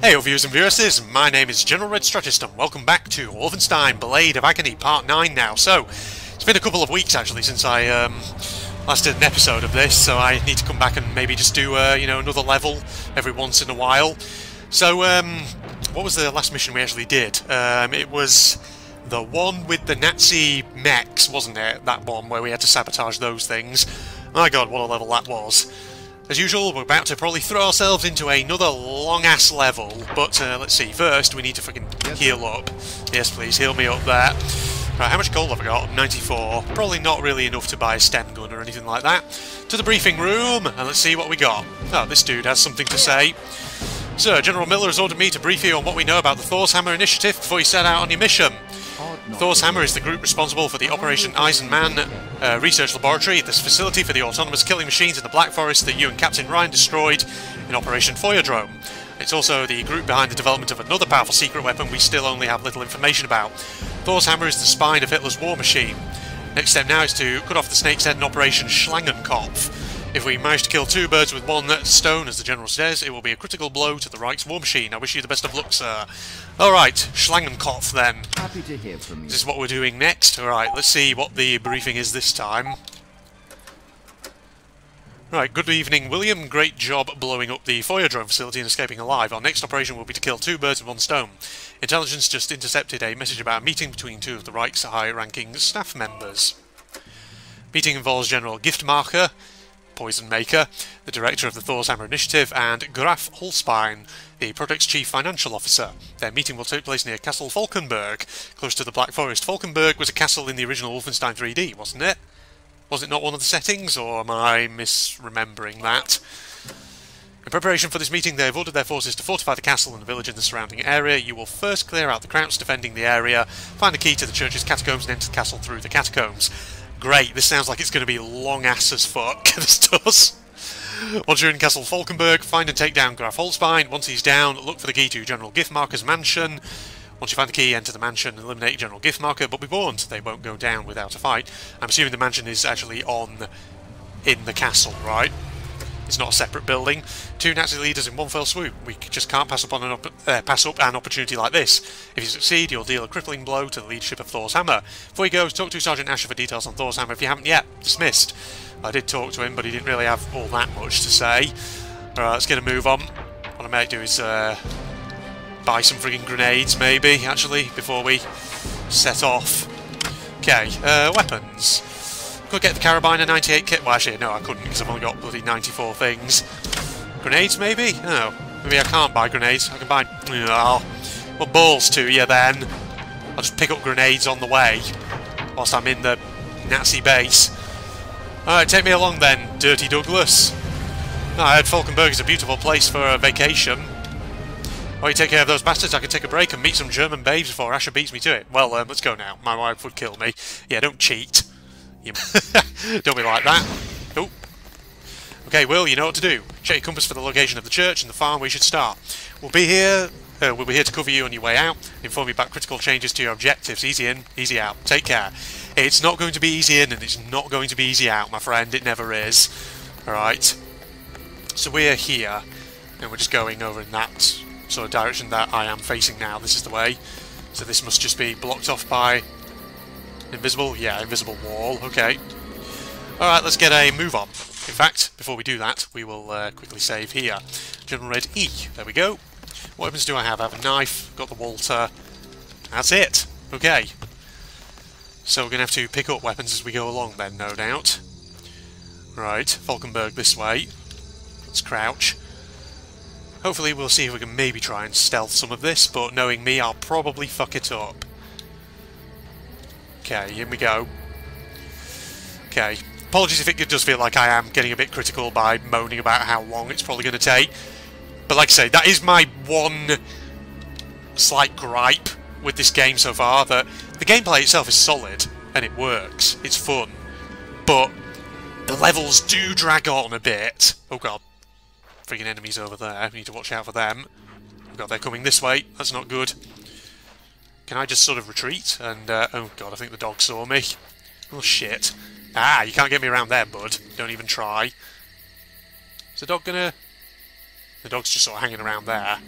Hey all viewers and viewers, my name is General Red Strategist and welcome back to Wolfenstein Blade of Agony Part 9 now. So, it's been a couple of weeks actually since I um, last did an episode of this, so I need to come back and maybe just do, uh, you know, another level every once in a while. So, um, what was the last mission we actually did? Um, it was the one with the Nazi mechs, wasn't it? That one where we had to sabotage those things. My god, what a level that was. As usual, we're about to probably throw ourselves into another long-ass level, but uh, let's see, first we need to fucking yes. heal up. Yes, please, heal me up there. Right, how much gold have I got? 94. Probably not really enough to buy a Sten gun or anything like that. To the briefing room, and let's see what we got. Oh, this dude has something to say. Sir, General Miller has ordered me to brief you on what we know about the Thor's Hammer initiative before you set out on your mission. Thor's Hammer is the group responsible for the Operation Eisenman uh, research laboratory, this facility for the autonomous killing machines in the Black Forest that you and Captain Ryan destroyed in Operation Feuerdrome. It's also the group behind the development of another powerful secret weapon we still only have little information about. Thor's Hammer is the spine of Hitler's war machine. Next step now is to cut off the snake's head in Operation Schlangenkopf. If we manage to kill two birds with one stone, as the General says, it will be a critical blow to the Reich's war machine. I wish you the best of luck, sir. Alright, Schlangenkopf then. Happy to hear from you. This is what we're doing next. Alright, let's see what the briefing is this time. Right, good evening, William. Great job blowing up the Feuerdrome facility and escaping alive. Our next operation will be to kill two birds with one stone. Intelligence just intercepted a message about a meeting between two of the Reich's high-ranking staff members. Meeting involves General Giftmacher, Poison Maker, the director of the Thor's Hammer Initiative, and Graf Holzbein, the project's chief financial officer. Their meeting will take place near Castle Falkenberg, close to the Black Forest. Falkenberg was a castle in the original Wolfenstein 3D, wasn't it? Was it not one of the settings, or am I misremembering that? In preparation for this meeting, they have ordered their forces to fortify the castle and the village in the surrounding area. You will first clear out the krauts defending the area, find the key to the church's catacombs, and enter the castle through the catacombs. Great, this sounds like it's going to be long ass as fuck, this does. Once you're in Castle Falkenberg, find and take down Graf Holzbein. Once he's down, look for the key to General Giftmacher's mansion. Once you find the key, enter the mansion and eliminate General Giftmacher, but be warned, they won't go down without a fight. I'm assuming the mansion is actually on in the castle, right? It's not a separate building. Two Nazi leaders in one fell swoop. We just can't pass up on an uh, pass up an opportunity like this. If you succeed, you'll deal a crippling blow to the leadership of Thor's Hammer. Before he goes, talk to Sergeant Asher for details on Thor's Hammer if you haven't yet. Dismissed. I did talk to him, but he didn't really have all that much to say. Alright, let's get a move on. What I might do is uh, buy some frigging grenades, maybe, actually, before we set off. Okay, uh, weapons. Could get the Karabiner 98 kit. Well, actually, no, I couldn't because I've only got bloody 94 things. Grenades, maybe? No. Maybe I can't buy grenades. I can buy... Oh, well, balls to you, then. I'll just pick up grenades on the way whilst I'm in the Nazi base. Alright, take me along then, Dirty Douglas. I heard Falkenberg is a beautiful place for a vacation. While you take care of those bastards, I can take a break and meet some German babes before Asher beats me to it. Well, um, let's go now. My wife would kill me. Yeah, don't cheat. You Don't be like that. Oh. Okay, Will, you know what to do. Check your compass for the location of the church and the farm we should start. We'll be here uh, we'll be here to cover you on your way out, inform you about critical changes to your objectives. Easy in, easy out. Take care. It's not going to be easy in and it's not going to be easy out, my friend. It never is. Alright. So we're here, and we're just going over in that sort of direction that I am facing now. This is the way. So this must just be blocked off by Invisible? Yeah, invisible wall. Okay. Alright, let's get a move on. In fact, before we do that, we will uh, quickly save here. General Red E. There we go. What weapons do I have? I have a knife, got the Walther. That's it. Okay. So we're going to have to pick up weapons as we go along then, no doubt. Right, Falkenberg this way. Let's crouch. Hopefully we'll see if we can maybe try and stealth some of this, but knowing me, I'll probably fuck it up. Okay, here we go. Okay. Apologies if it does feel like I am getting a bit critical by moaning about how long it's probably going to take. But like I say, that is my one slight gripe with this game so far, that the gameplay itself is solid, and it works. It's fun. But the levels do drag on a bit. Oh god. Freaking enemies over there. We need to watch out for them. Oh god, they're coming this way. That's not good. Can I just sort of retreat? And, uh, oh god, I think the dog saw me. Oh shit. Ah, you can't get me around there, bud. Don't even try. Is the dog gonna... The dog's just sort of hanging around there.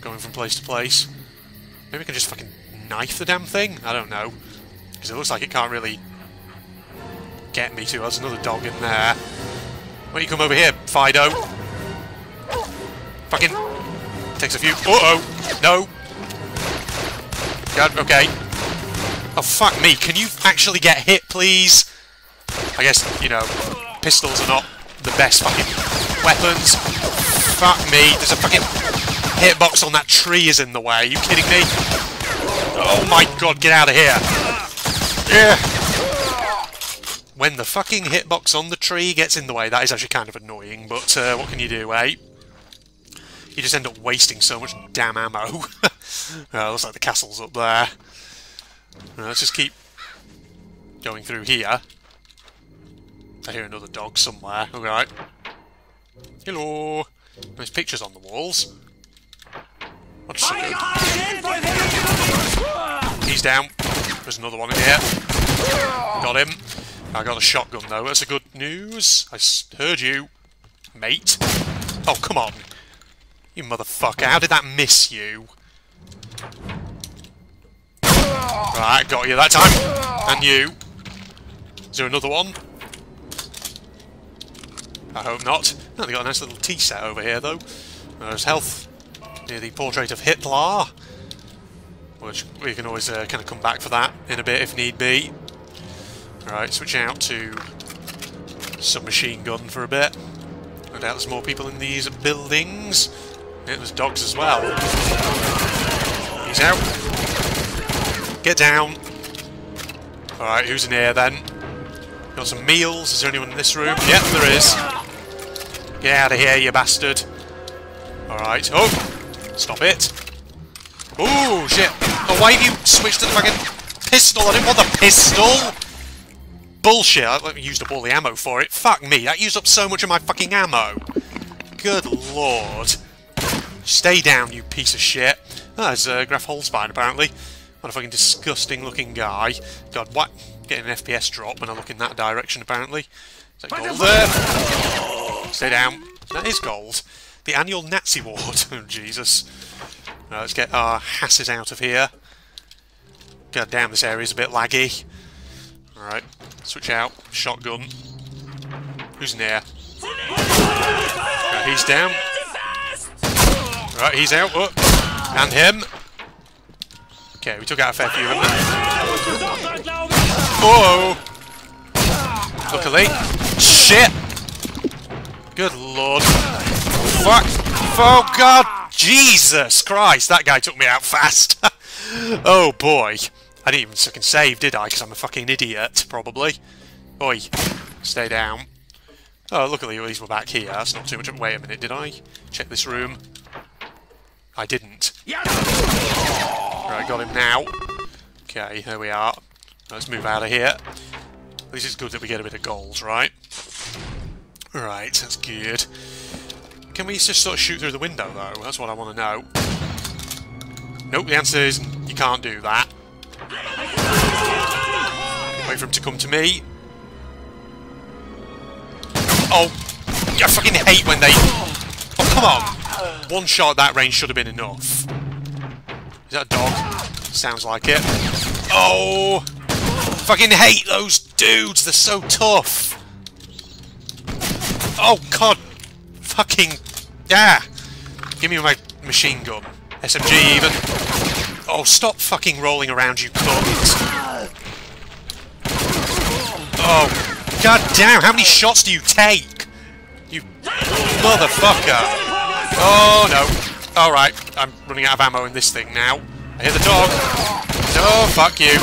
going from place to place. Maybe we can just fucking knife the damn thing? I don't know. Because it looks like it can't really get me to. There's another dog in there. Why don't you come over here, Fido? Fucking takes a few. Uh oh, no. God, okay. Oh fuck me! Can you actually get hit, please? I guess you know, pistols are not the best fucking weapons. Fuck me! There's a fucking hitbox on that tree is in the way. Are you kidding me? Oh my god! Get out of here! Yeah. When the fucking hitbox on the tree gets in the way, that is actually kind of annoying. But uh, what can you do, eh? You just end up wasting so much damn ammo. uh, looks like the castle's up there. Uh, let's just keep going through here. I hear another dog somewhere. Alright. Hello! There's pictures on the walls. What's so good? He's down. There's another one in here. Got him. I got a shotgun though. That's a good news. I heard you, mate. Oh, come on. You motherfucker. How did that miss you? Right, got you that time. And you. Is there another one? I hope not. Oh, they got a nice little tea set over here, though. There's health near the portrait of Hitler. Which we can always uh, kind of come back for that in a bit if need be. Right, switch out to submachine gun for a bit. No doubt there's more people in these buildings. Yeah, there's dogs as well. He's out. Get down. Alright, who's in here then? Got some meals. Is there anyone in this room? Yep, there is. Get out of here, you bastard. Alright. Oh! Stop it. Oh, shit. Oh, why have you switched to the fucking pistol? I didn't want the pistol! Bullshit. I used up all the ammo for it. Fuck me. That used up so much of my fucking ammo. Good lord. Stay down, you piece of shit. Ah, there's uh, Graf Holstein, apparently. What a fucking disgusting looking guy. God, what? Getting an FPS drop when I look in that direction, apparently. Is that gold there? Stay down. That is gold. The annual Nazi ward. oh, Jesus. Right, let's get our hasses out of here. God damn, this area's a bit laggy. Alright, switch out. Shotgun. Who's in here? Right, he's down. Right, he's out. Oh. And him. Okay, we took out a fair few of them. Oh! Luckily. Shit! Good lord. Fuck! Oh god! Jesus Christ! That guy took me out fast! oh boy. I didn't even fucking save, did I? Because I'm a fucking idiot, probably. Oi. Stay down. Oh, luckily at least we're back here. That's not too much. of Wait a minute, did I? Check this room. I didn't. Right, got him now. Okay, there we are. Let's move out of here. This is good that we get a bit of gold, right? Right, that's good. Can we just sort of shoot through the window, though? That's what I want to know. Nope, the answer is you can't do that. Wait for him to come to me. Oh, I fucking hate when they... Oh, come on! One shot at that range should have been enough. A dog? Sounds like it. Oh! Fucking hate those dudes! They're so tough! Oh, God! Fucking... Yeah! Give me my machine gun. SMG, even. Oh, stop fucking rolling around, you cunt! Oh, god damn, how many shots do you take? You motherfucker! Oh, no. Alright, I'm running out of ammo in this thing now. I hear the dog. Oh, fuck you.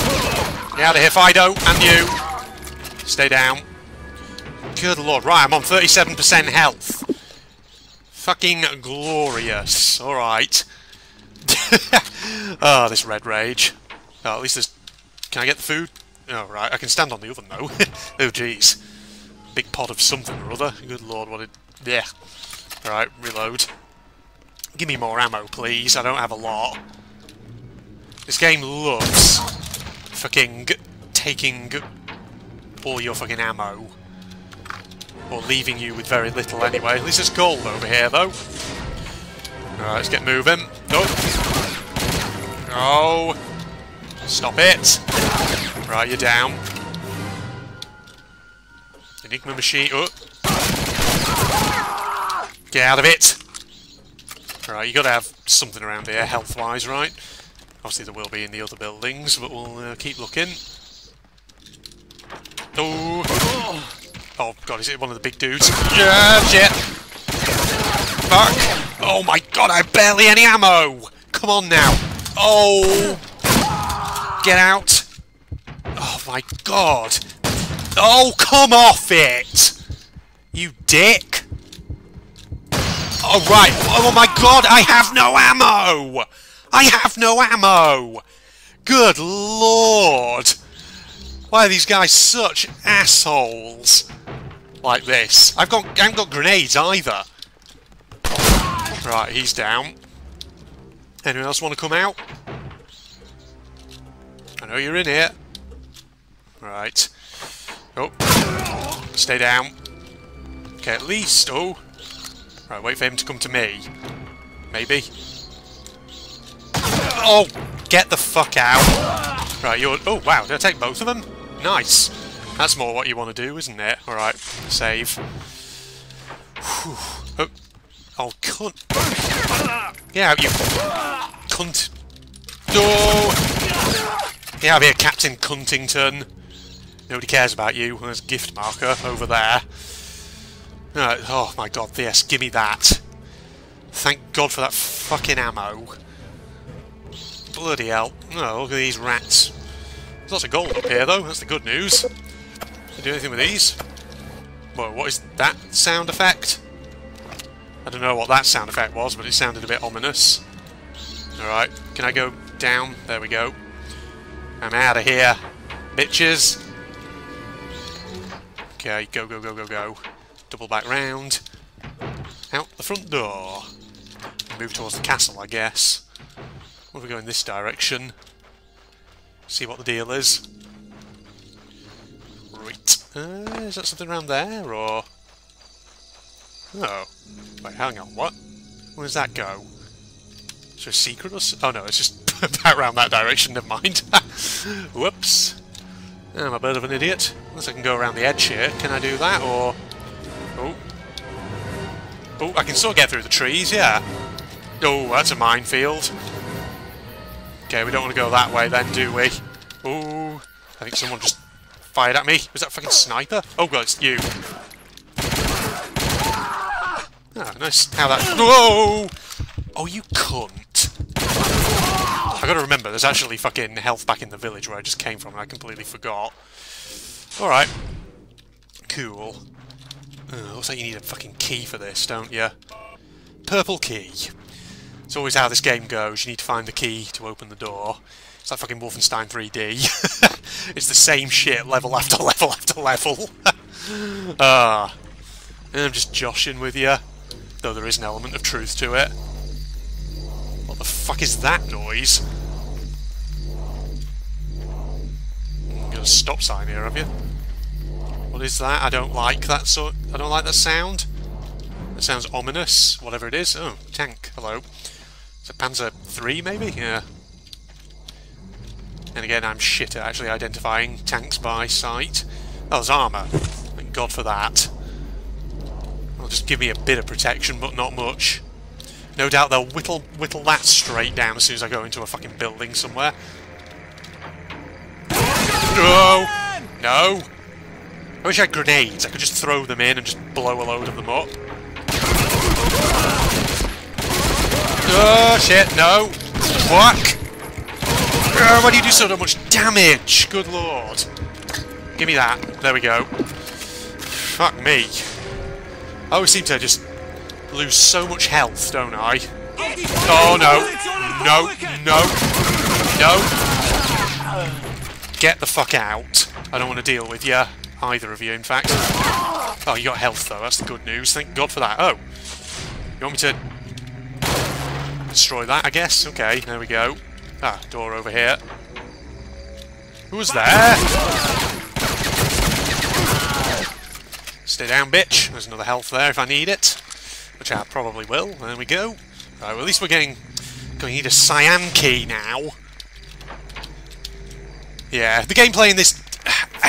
Get out of here, Fido. And you. Stay down. Good lord. Right, I'm on 37% health. Fucking glorious. Alright. oh, ah, this red rage. Oh, at least there's... Can I get the food? Oh, right. I can stand on the oven, though. oh, jeez. Big pot of something or other. Good lord, what it... Yeah. Alright, reload. Give me more ammo, please. I don't have a lot. This game loves fucking taking all your fucking ammo. Or leaving you with very little anyway. At least there's gold over here, though. Alright, let's get moving. Oh! Oh! Stop it! Right, you're down. Enigma machine. Oh! Get out of it! Right, you gotta have something around here, health-wise, right? Obviously there will be in the other buildings, but we'll uh, keep looking. Oh! Oh god, is it one of the big dudes? Yeah, shit! Fuck! Oh my god, I have barely any ammo! Come on now! Oh! Get out! Oh my god! Oh, come off it! You dick! Oh, right. Oh my god, I have no ammo! I have no ammo! Good lord! Why are these guys such assholes? Like this. I've got I haven't got grenades either. Right, he's down. Anyone else want to come out? I know you're in here. Right. Oh. Stay down. Okay, at least... Oh. Right, wait for him to come to me. Maybe. Oh! Get the fuck out! Right, you're... Oh, wow, did I take both of them? Nice. That's more what you want to do, isn't it? Alright, save. Whew. Oh. Oh, cunt. Get out, you cunt. Oh! Get out of here, Captain Cuntington. Nobody cares about you. There's a gift marker over there. Right, oh my god, this. give me that. Thank god for that fucking ammo. Bloody hell. Oh, look at these rats. There's lots of gold up here, though. That's the good news. Can do anything with these? Whoa, what is that sound effect? I don't know what that sound effect was, but it sounded a bit ominous. Alright, can I go down? There we go. I'm out of here, bitches. Okay, go, go, go, go, go. Double back round. Out the front door. Move towards the castle, I guess. If we go in this direction? See what the deal is. Right. Uh, is that something around there, or... Oh. Wait, hang on, what? Where does that go? Is there a secret or Oh no, it's just back around that direction, never mind. Whoops. I'm a bit of an idiot. Unless I can go around the edge here. Can I do that, or... Oh. I can still get through the trees, yeah. Oh, that's a minefield. Okay, we don't want to go that way then, do we? Oh, I think someone just fired at me. Was that fucking sniper? Oh god, it's you. Oh, nice how that... Whoa! Oh, you cunt. I gotta remember, there's actually fucking health back in the village where I just came from and I completely forgot. Alright. Cool. Uh, looks like you need a fucking key for this, don't you? Purple key. It's always how this game goes. You need to find the key to open the door. It's like fucking Wolfenstein 3D. it's the same shit, level after level after level. Ah. uh, I'm just joshing with you though there is an element of truth to it. What the fuck is that noise? You got a stop sign here, have you? What is that? I don't like that sort. I don't like that sound. It sounds ominous. Whatever it is. Oh, tank. Hello. Is it Panzer three, maybe? Yeah. And again, I'm shit at actually identifying tanks by sight. Oh, there's armour. Thank God for that. It'll just give me a bit of protection, but not much. No doubt they'll whittle whittle that straight down as soon as I go into a fucking building somewhere. No! No! I wish I had grenades. I could just throw them in and just blow a load of them up. Oh, shit, no! Fuck! Oh, why do you do so much damage? Good lord. Give me that. There we go. Fuck me. I always seem to just lose so much health, don't I? Oh, no. No, no, no. Get the fuck out. I don't want to deal with you. Either of you, in fact. Oh, you got health, though. That's the good news. Thank God for that. Oh. You want me to destroy that, I guess? Okay, there we go. Ah, door over here. Who's there? Stay down, bitch. There's another health there if I need it. Which I probably will. There we go. Right, well at least we're getting... Going to need a cyan key now. Yeah, the gameplay in this...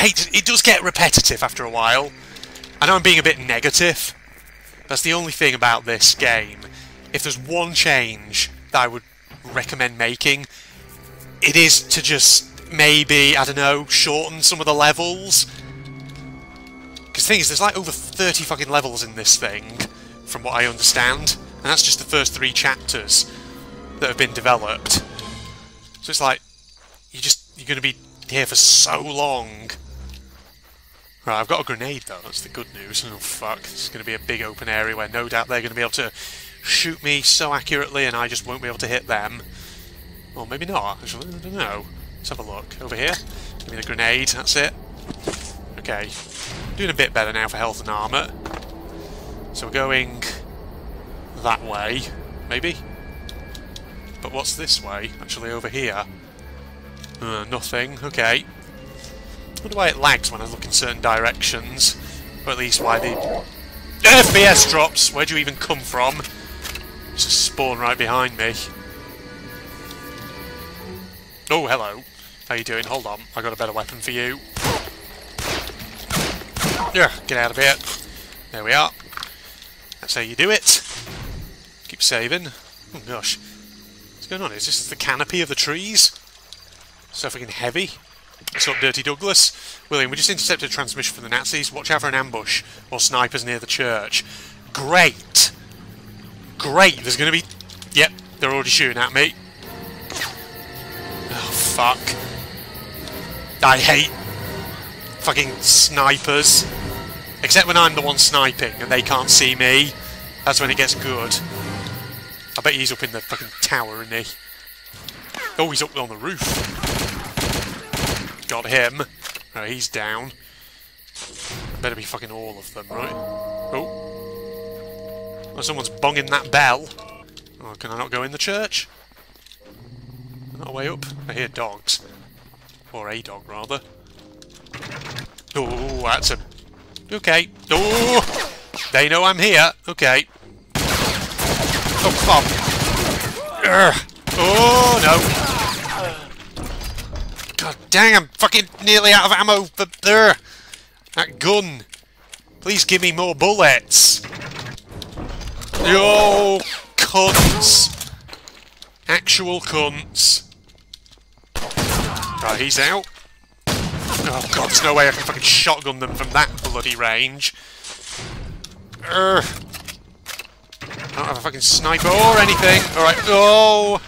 Hate... It does get repetitive after a while. I know I'm being a bit negative. That's the only thing about this game. If there's one change that I would recommend making, it is to just maybe, I don't know, shorten some of the levels. Because the thing is, there's like over 30 fucking levels in this thing, from what I understand. And that's just the first three chapters that have been developed. So it's like, you just, you're going to be here for so long. Right, I've got a grenade though, that's the good news. Oh fuck, is going to be a big open area where no doubt they're going to be able to shoot me so accurately and I just won't be able to hit them. Or maybe not, actually, I don't know. Let's have a look. Over here. Give me the grenade, that's it. Okay. Doing a bit better now for health and armour. So we're going that way, maybe? But what's this way? Actually over here. Uh, nothing, okay. Wonder why it lags when I look in certain directions. Or at least why the... FPS drops! Where'd you even come from? Just spawn right behind me. Oh, hello. How you doing? Hold on, I got a better weapon for you. Yeah, get out of here. There we are. That's how you do it. Keep saving. Oh gosh. What's going on? Is this the canopy of the trees? So freaking heavy. What's up, Dirty Douglas? William, we just intercepted a transmission from the Nazis. Watch out for an ambush or snipers near the church. Great! Great! There's going to be... Yep, they're already shooting at me. Oh, fuck. I hate fucking snipers. Except when I'm the one sniping and they can't see me. That's when it gets good. I bet he's up in the fucking tower, isn't he? Oh, he's up on the roof. Got him. Oh, he's down. Better be fucking all of them, right? Oh. Well, someone's bonging that bell. Oh, can I not go in the church? Not way up. I hear dogs. Or a dog, rather. Oh, that's a Okay. Oh! They know I'm here. Okay. Oh, fuck. Urgh. Oh, no. God dang, I'm fucking nearly out of ammo for there. That gun. Please give me more bullets. Yo, cunts. Actual cunts. Right, he's out. Oh god, there's no way I can fucking shotgun them from that bloody range. Urgh. I don't have a fucking sniper or anything. Alright, oh!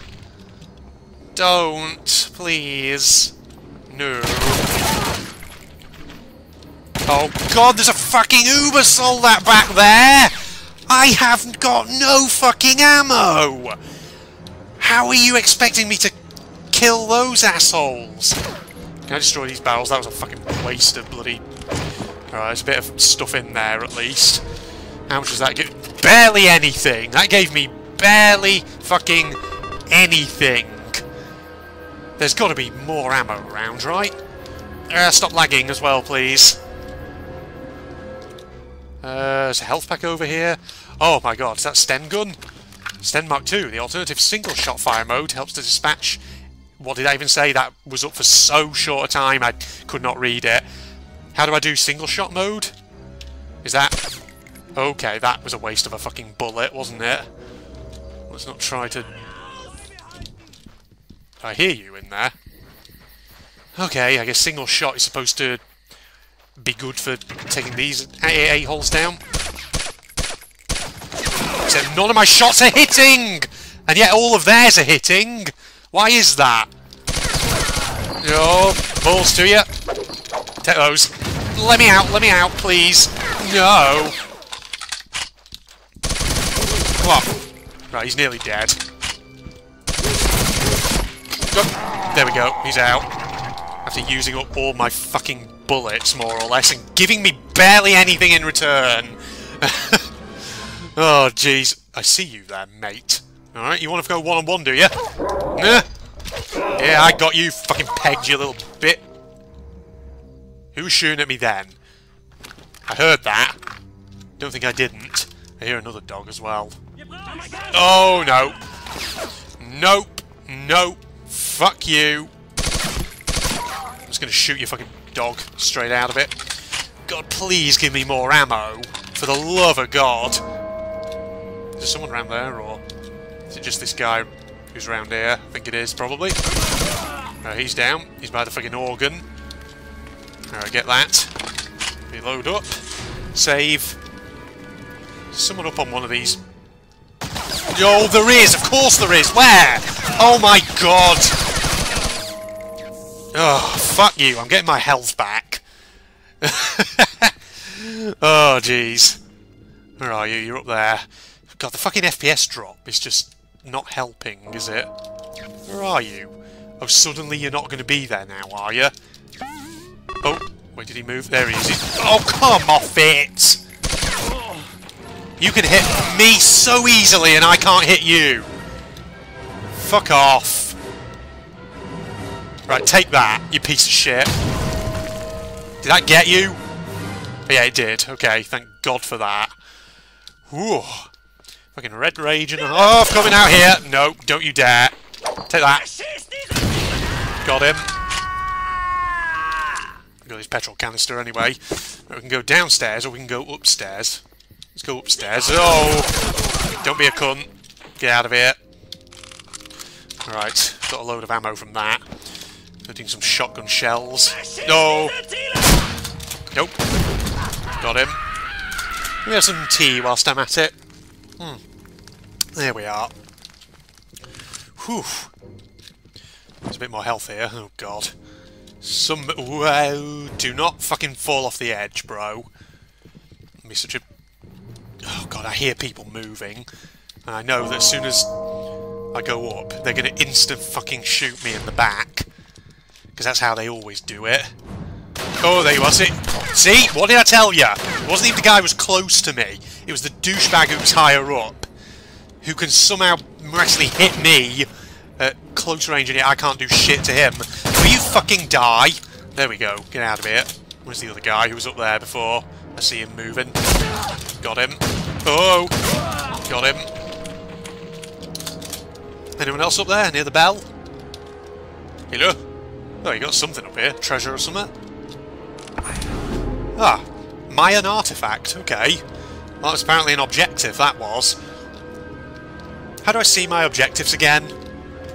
Don't, please. No. Oh god, there's a fucking Übersoldat back there! I haven't got no fucking ammo! How are you expecting me to kill those assholes? Can I destroy these barrels? That was a fucking waste of bloody... Alright, there's a bit of stuff in there at least. How much does that give? Barely anything! That gave me barely fucking anything! There's got to be more ammo around, right? Uh, stop lagging as well, please. Uh, there's a health pack over here. Oh my god, is that Sten gun? Sten Mark II, the alternative single-shot fire mode, helps to dispatch what did I even say? That was up for so short a time I could not read it. How do I do single shot mode? Is that... Okay, that was a waste of a fucking bullet, wasn't it? Let's not try to... I hear you in there. Okay, I guess single shot is supposed to be good for taking these a-holes down. Except none of my shots are hitting! And yet all of theirs are hitting! Why is that? Yo, balls to you. Take those. Let me out, let me out, please. No. Come on. Right, he's nearly dead. Oh, there we go, he's out. After using up all my fucking bullets, more or less, and giving me barely anything in return. oh, jeez. I see you there, mate. Alright, you want to go one-on-one, -on -one, do you? Nah. Yeah, I got you fucking pegged, you little bit. Who was shooting at me then? I heard that. Don't think I didn't. I hear another dog as well. Oh, no. Nope. Nope. Fuck you. I'm just going to shoot your fucking dog straight out of it. God, please give me more ammo. For the love of God. Is there someone around there, or is it just this guy who's around here? I think it is, probably. Right, he's down. He's by the fucking organ. Alright, get that. Reload up. Save. someone up on one of these. Oh, there is! Of course there is! Where? Oh my god! Oh, fuck you. I'm getting my health back. oh, jeez. Where are you? You're up there. God, the fucking FPS drop is just not helping, is it? Where are you? Oh, suddenly you're not going to be there now, are you? Oh, where did he move? There he is. Oh, come off it! You can hit me so easily and I can't hit you! Fuck off. Right, take that, you piece of shit. Did that get you? Yeah, it did. Okay, thank God for that. Ooh. Fucking red rage and... Oh, coming out here! No, don't you dare. Take that. Got him. Got his petrol canister anyway. We can go downstairs or we can go upstairs. Let's go upstairs. Oh! Don't be a cunt. Get out of here. Right, got a load of ammo from that. Including some shotgun shells. No! Nope. Got him. Let me have some tea whilst I'm at it. Hmm. There we are. Whew. There's a bit more health here. Oh god. Some... Wow. Do not fucking fall off the edge, bro. Be such a... Oh god, I hear people moving. And I know that as soon as I go up, they're going to instant fucking shoot me in the back. Because that's how they always do it. Oh, there you are. See? See? What did I tell you? It wasn't even the guy who was close to me. It was the douchebag who was higher up. Who can somehow miraculously hit me at close range and yet I can't do shit to him. Will you fucking die? There we go. Get out of here. Where's the other guy who was up there before? I see him moving. Got him. Oh! Got him. Anyone else up there near the bell? Hello? Oh, you got something up here. Treasure or something? Ah, Mayan artifact. Okay. Well, that's apparently an objective, that was. How do I see my objectives again?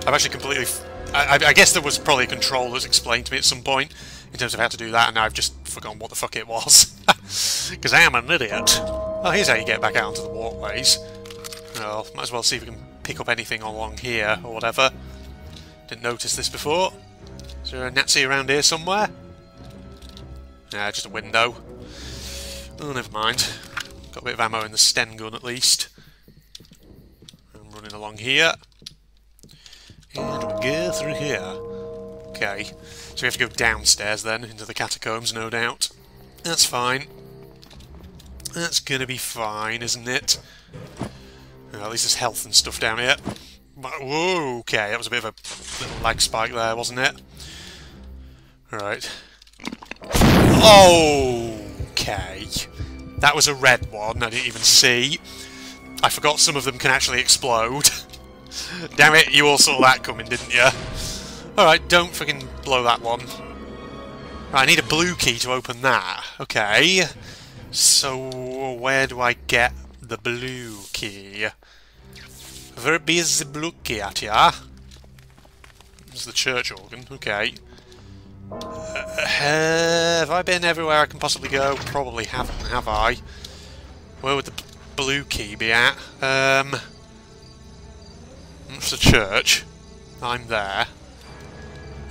I've actually completely... I, I, guess there was probably a control that was explained to me at some point in terms of how to do that, and I've just forgotten what the fuck it was. Because I am an idiot. Oh, here's how you get back out onto the walkways. Well, might as well see if we can pick up anything along here, or whatever. Didn't notice this before. Is there a Nazi around here somewhere? Yeah, just a window. Oh, never mind. Got a bit of ammo in the Sten gun at least. I'm running along here. And we go through here. Okay. So we have to go downstairs then, into the catacombs, no doubt. That's fine. That's gonna be fine, isn't it? Well, at least there's health and stuff down here. Whoa, okay, that was a bit of a little lag spike there, wasn't it? Right. Okay. That was a red one, I didn't even see. I forgot some of them can actually explode. Damn it, you all saw that coming, didn't you? Alright, don't fucking blow that one. Right, I need a blue key to open that. Okay. So, where do I get the blue key? Where is the blue key at, yeah? It's the church organ, okay. Uh, have I been everywhere I can possibly go? Probably haven't, have I? Where would the blue key be at? Um, it's the church. I'm there.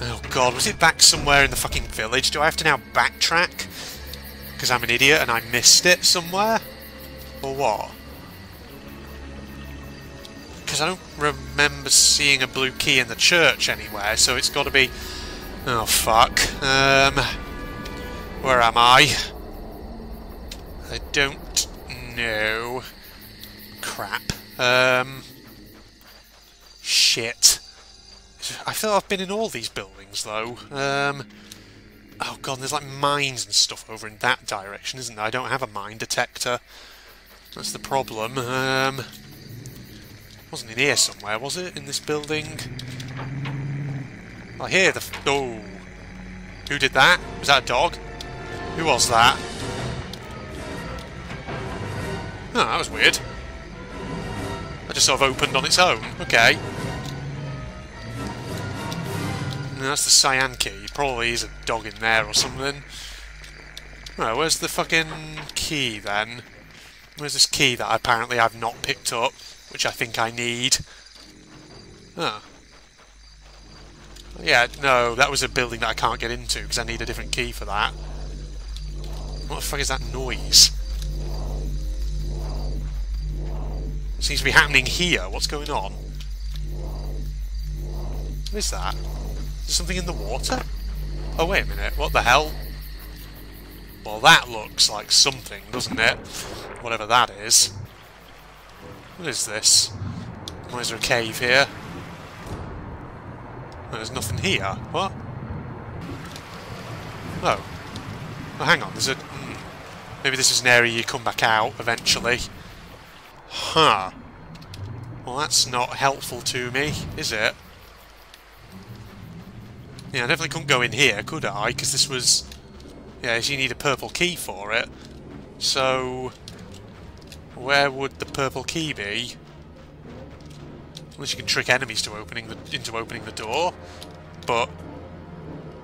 Oh god, was it back somewhere in the fucking village? Do I have to now backtrack? Because I'm an idiot and I missed it somewhere? Or what? Because I don't remember seeing a blue key in the church anywhere, so it's got to be... Oh, fuck. Um, where am I? I don't know. Crap. Um, shit. I feel I've been in all these buildings, though. Um, oh, God, there's like mines and stuff over in that direction, isn't there? I don't have a mine detector. That's the problem. Um, Wasn't in here somewhere, was it? In this building? I hear the... Oh. Who did that? Was that a dog? Who was that? Oh, that was weird. That just sort of opened on its own. Okay. That's the cyan key. Probably is a dog in there or something. Oh, where's the fucking key then? Where's this key that apparently I've not picked up, which I think I need? Oh. Yeah, no, that was a building that I can't get into because I need a different key for that. What the fuck is that noise? It seems to be happening here. What's going on? What is that? Is something in the water? Oh, wait a minute. What the hell? Well, that looks like something, doesn't it? Whatever that is. What is this? Why is there a cave here? There's nothing here. What? Oh. Oh, hang on. There's a... Hmm. Maybe this is an area you come back out eventually. Huh. Well, that's not helpful to me, is it? Yeah, I definitely couldn't go in here, could I? Because this was... Yeah, you need a purple key for it. So... Where would the purple key be? Unless you can trick enemies to opening the into opening the door. But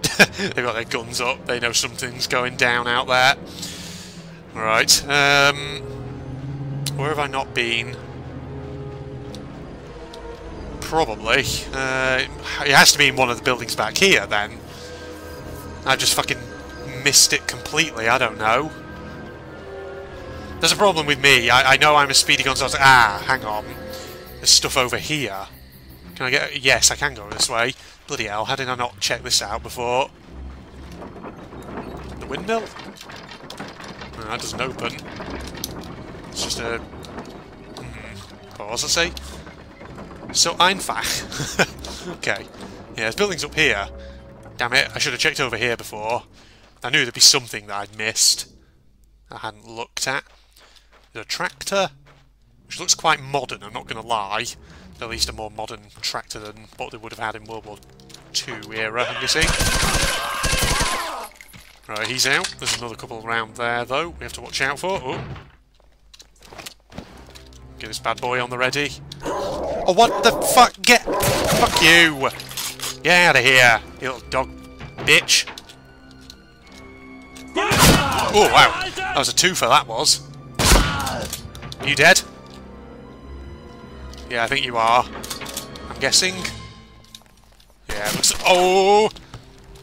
they've got their guns up. They know something's going down out there. Right. Um, where have I not been? Probably. Uh, it has to be in one of the buildings back here, then. I just fucking missed it completely. I don't know. There's a problem with me. I, I know I'm a speedy gun, so I was like, ah, hang on. There's stuff over here. Can I get... Yes, I can go this way. Bloody hell, how did I not check this out before? The windmill? No, that doesn't open. It's just a... Hmm, was I say? So einfach. okay. Yeah, there's buildings up here. Damn it, I should have checked over here before. I knew there'd be something that I'd missed. I hadn't looked at. There's a tractor which looks quite modern, I'm not going to lie. At least a more modern tractor than what they would have had in World War II era, I'm guessing. Right, he's out. There's another couple around there, though, we have to watch out for. Oh. Get this bad boy on the ready. Oh, what the fuck? Get... Fuck you! Get out of here, you little dog bitch. Oh, wow. That was a two for that was. You dead? Yeah, I think you are. I'm guessing. Yeah, looks... Oh!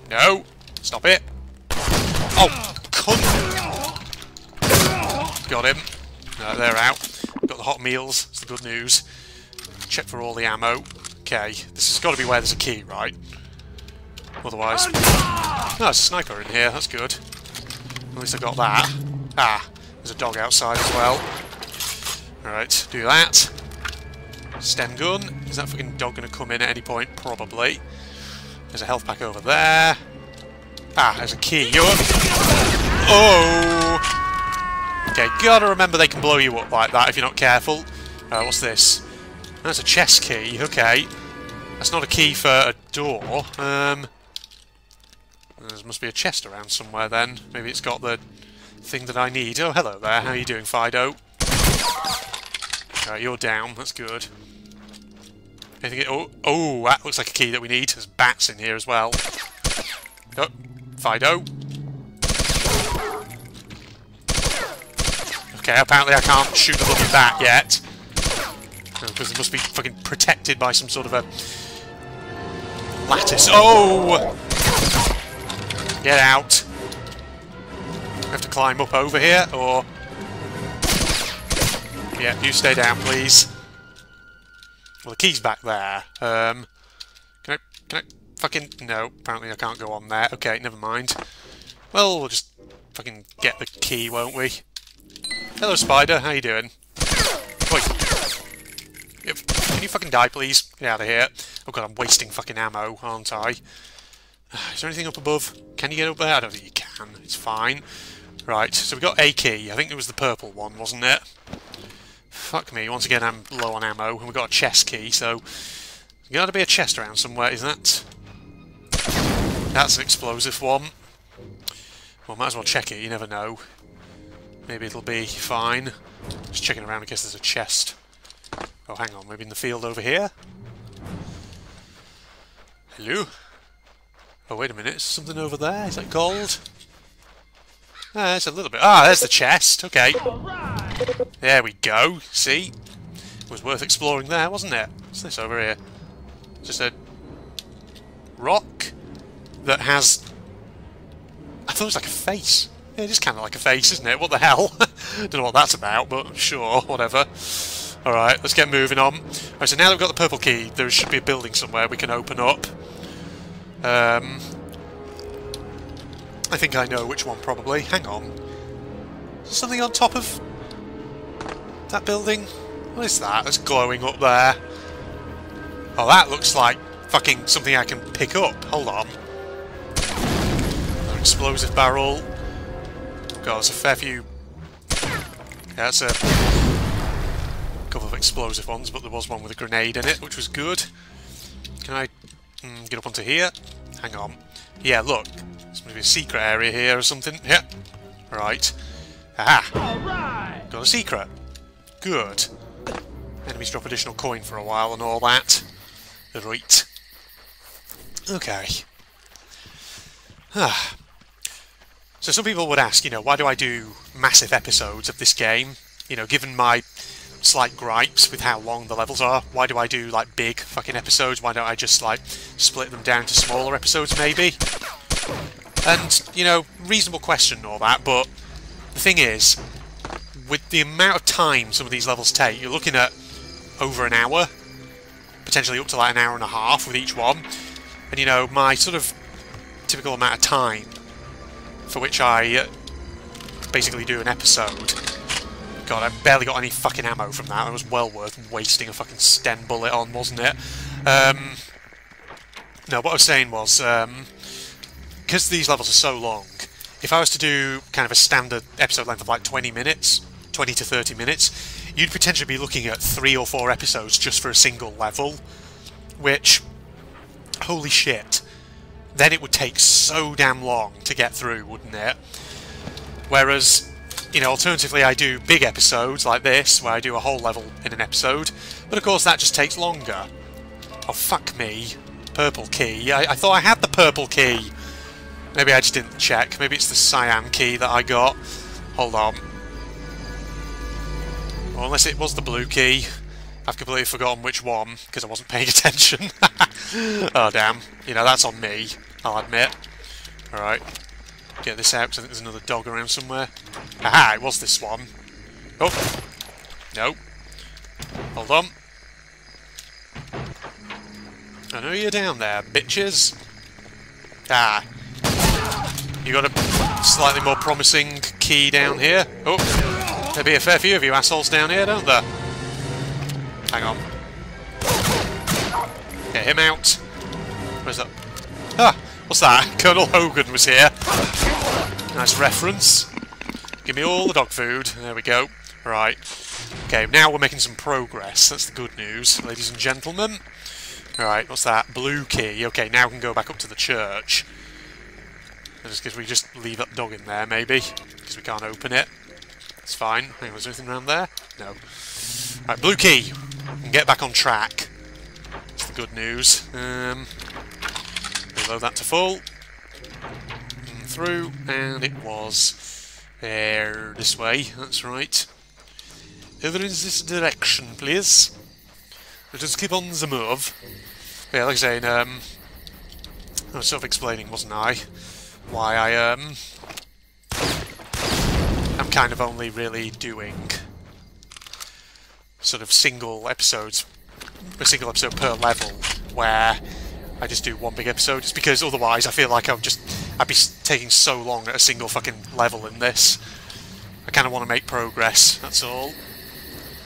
No! Stop it! Oh, cunt! Got him. No, they're out. Got the hot meals. It's the good news. Check for all the ammo. Okay, this has got to be where there's a key, right? Otherwise... Oh, there's a sniper in here. That's good. At least I got that. Ah, there's a dog outside as well. Alright, do that. Sten gun. Is that fucking dog going to come in at any point? Probably. There's a health pack over there. Ah, there's a key. You're... Oh! Okay, gotta remember they can blow you up like that if you're not careful. Uh, what's this? That's a chest key. Okay. That's not a key for a door. Um, there must be a chest around somewhere then. Maybe it's got the thing that I need. Oh, hello there. How are you doing, Fido? Alright, you're down. That's good. Anything? Oh, oh, that looks like a key that we need. There's bats in here as well. Oh, Fido. Okay, apparently I can't shoot a little bat yet. Because it must be fucking protected by some sort of a lattice. Oh! Get out. I have to climb up over here, or... Yeah, you stay down, please. Well, the key's back there. Um, can I... Can I... Fucking... No, apparently I can't go on there. Okay, never mind. Well, we'll just fucking get the key, won't we? Hello, Spider. How you doing? Wait. Can you fucking die, please? Get out of here. Oh god, I'm wasting fucking ammo, aren't I? Is there anything up above? Can you get up there? I don't think you can. It's fine. Right, so we got a key. I think it was the purple one, wasn't it? Fuck me. Once again, I'm low on ammo, and we've got a chest key, so... There's got to be a chest around somewhere, isn't that? That's an explosive one. Well, might as well check it, you never know. Maybe it'll be fine. Just checking around in case there's a chest. Oh, hang on, maybe in the field over here? Hello? Oh, wait a minute, is something over there? Is that gold? Ah, it's a little bit. Ah, there's the chest. Okay. There we go. See? It was worth exploring there, wasn't it? What's this over here? Just a rock that has... I thought it was like a face. Yeah, it is kind of like a face, isn't it? What the hell? Don't know what that's about, but sure, whatever. Alright, let's get moving on. Alright, so now that we've got the purple key, there should be a building somewhere we can open up. Um, I think I know which one, probably. Hang on. Something on top of that building? What is that that's glowing up there? Oh, that looks like fucking something I can pick up. Hold on. An explosive barrel. God, there's a fair few... Yeah, that's a couple of explosive ones, but there was one with a grenade in it, which was good. Can I mm, get up onto here? Hang on. Yeah, look. There's maybe a secret area here or something. Yeah. Right. Aha! Got a secret. Good. Enemies drop additional coin for a while and all that. Right. Okay. Ah. So some people would ask, you know, why do I do massive episodes of this game? You know, given my slight gripes with how long the levels are, why do I do, like, big fucking episodes? Why don't I just, like, split them down to smaller episodes, maybe? And, you know, reasonable question and all that, but the thing is, with the amount of time some of these levels take, you're looking at over an hour, potentially up to like an hour and a half with each one. And, you know, my sort of typical amount of time for which I uh, basically do an episode. God, I barely got any fucking ammo from that. It was well worth wasting a fucking Sten bullet on, wasn't it? Um, no, what I was saying was, um, because these levels are so long, if I was to do kind of a standard episode length of like 20 minutes, 20 to 30 minutes, you'd potentially be looking at three or four episodes just for a single level, which, holy shit, then it would take so damn long to get through, wouldn't it? Whereas, you know, alternatively I do big episodes like this, where I do a whole level in an episode, but of course that just takes longer. Oh, fuck me. Purple key. I, I thought I had the purple key. Maybe I just didn't check. Maybe it's the cyan key that I got. Hold on. Unless it was the blue key. I've completely forgotten which one, because I wasn't paying attention. oh, damn. You know, that's on me, I'll admit. Alright. Get this out, I think there's another dog around somewhere. Aha, it was this one. Oh. No. Hold on. I know you're down there, bitches. Ah. You got a slightly more promising key down here. Oh. There'll be a fair few of you assholes down here, don't there? Hang on. Get him out. Where's that? Ah, what's that? Colonel Hogan was here. Nice reference. Give me all the dog food. There we go. Right. Okay, now we're making some progress. That's the good news, ladies and gentlemen. Alright, what's that? Blue key. Okay, now we can go back up to the church. Just because we just leave that dog in there, maybe. Because we can't open it. It's fine. Hang on, is there anything around there? No. Right, blue key get back on track. That's the good news. Um, reload that to full. And through, and it was there, this way, that's right. Over in this direction, please. Let us keep on the move. Yeah, like I say, um, I was sort of explaining, wasn't I, why I, um, kind of only really doing sort of single episodes, a single episode per level, where I just do one big episode, just because otherwise I feel like I'm just, I'd be taking so long at a single fucking level in this. I kind of want to make progress, that's all.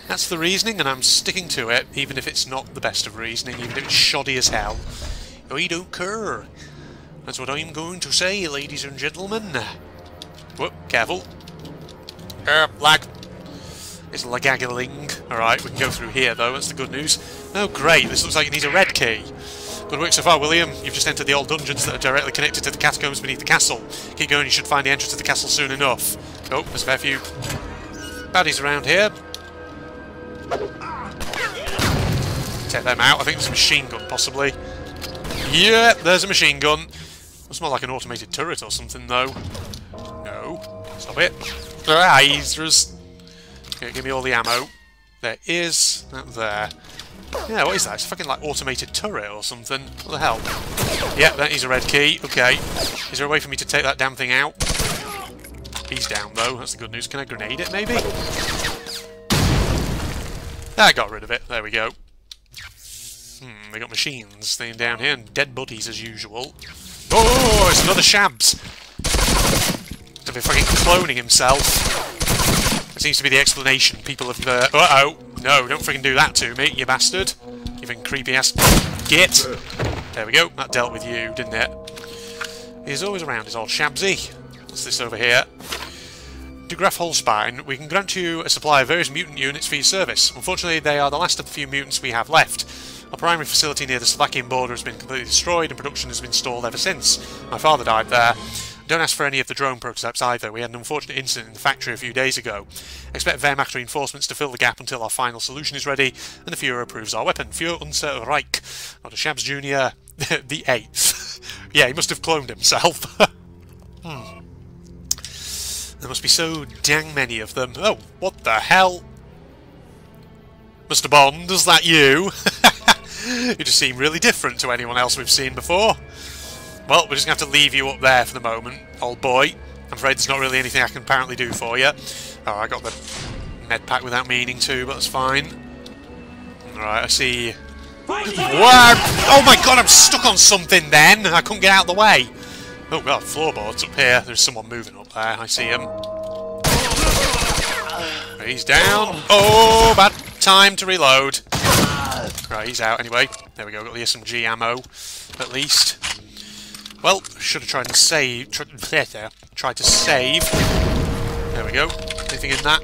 That's the reasoning, and I'm sticking to it, even if it's not the best of reasoning, even if it's shoddy as hell. I don't care. That's what I'm going to say, ladies and gentlemen. Whoop, careful. Er, lag. It's lagaggling. Alright, we can go through here though, that's the good news. Oh great, this looks like it needs a red key. Good work so far, William. You've just entered the old dungeons that are directly connected to the catacombs beneath the castle. Keep going, you should find the entrance to the castle soon enough. Oh, there's a fair few baddies around here. Take them out. I think there's a machine gun, possibly. Yeah, there's a machine gun. Looks more like an automated turret or something, though. Stop it. Ah. Okay, give me all the ammo. There is that there. Yeah, what is that? It's fucking like automated turret or something. What the hell? Yeah, that needs a red key. Okay. Is there a way for me to take that damn thing out? He's down though, that's the good news. Can I grenade it maybe? I got rid of it. There we go. Hmm, we got machines staying down here and dead bodies as usual. Oh, it's another Schabbs! To be fucking cloning himself. That seems to be the explanation. People have... Uh, uh-oh! No, don't freaking do that to me, you bastard. You fucking creepy ass git. There we go. That dealt with you, didn't it? He's always around, he's all Shabsy. What's this over here? To Graf Holzbein, we can grant you a supply of various mutant units for your service. Unfortunately, they are the last of the few mutants we have left. Our primary facility near the Slovakian border has been completely destroyed and production has been stalled ever since. My father died there. Don't ask for any of the drone prototypes either. We had an unfortunate incident in the factory a few days ago. Expect Wehrmacht reinforcements to fill the gap until our final solution is ready and the Fuhrer approves our weapon. Fuhrer unser Reich. Not a Schabbs Jr. the 8th. yeah, he must have cloned himself. hmm. There must be so dang many of them. Oh, what the hell? Mr. Bond, is that you? you just seem really different to anyone else we've seen before. Well, we're just going to have to leave you up there for the moment, old boy. I'm afraid there's not really anything I can apparently do for you. Oh, I got the med pack without meaning to, but that's fine. Alright, I see... What? Oh my god, I'm stuck on something then! I couldn't get out of the way! Oh god, floorboards up here. There's someone moving up there. I see him. He's down. Oh, bad time to reload. Right, he's out anyway. There we go, got the SMG ammo, at least. Well, should have tried to save. Tr there, tried to save. There we go. Anything in that?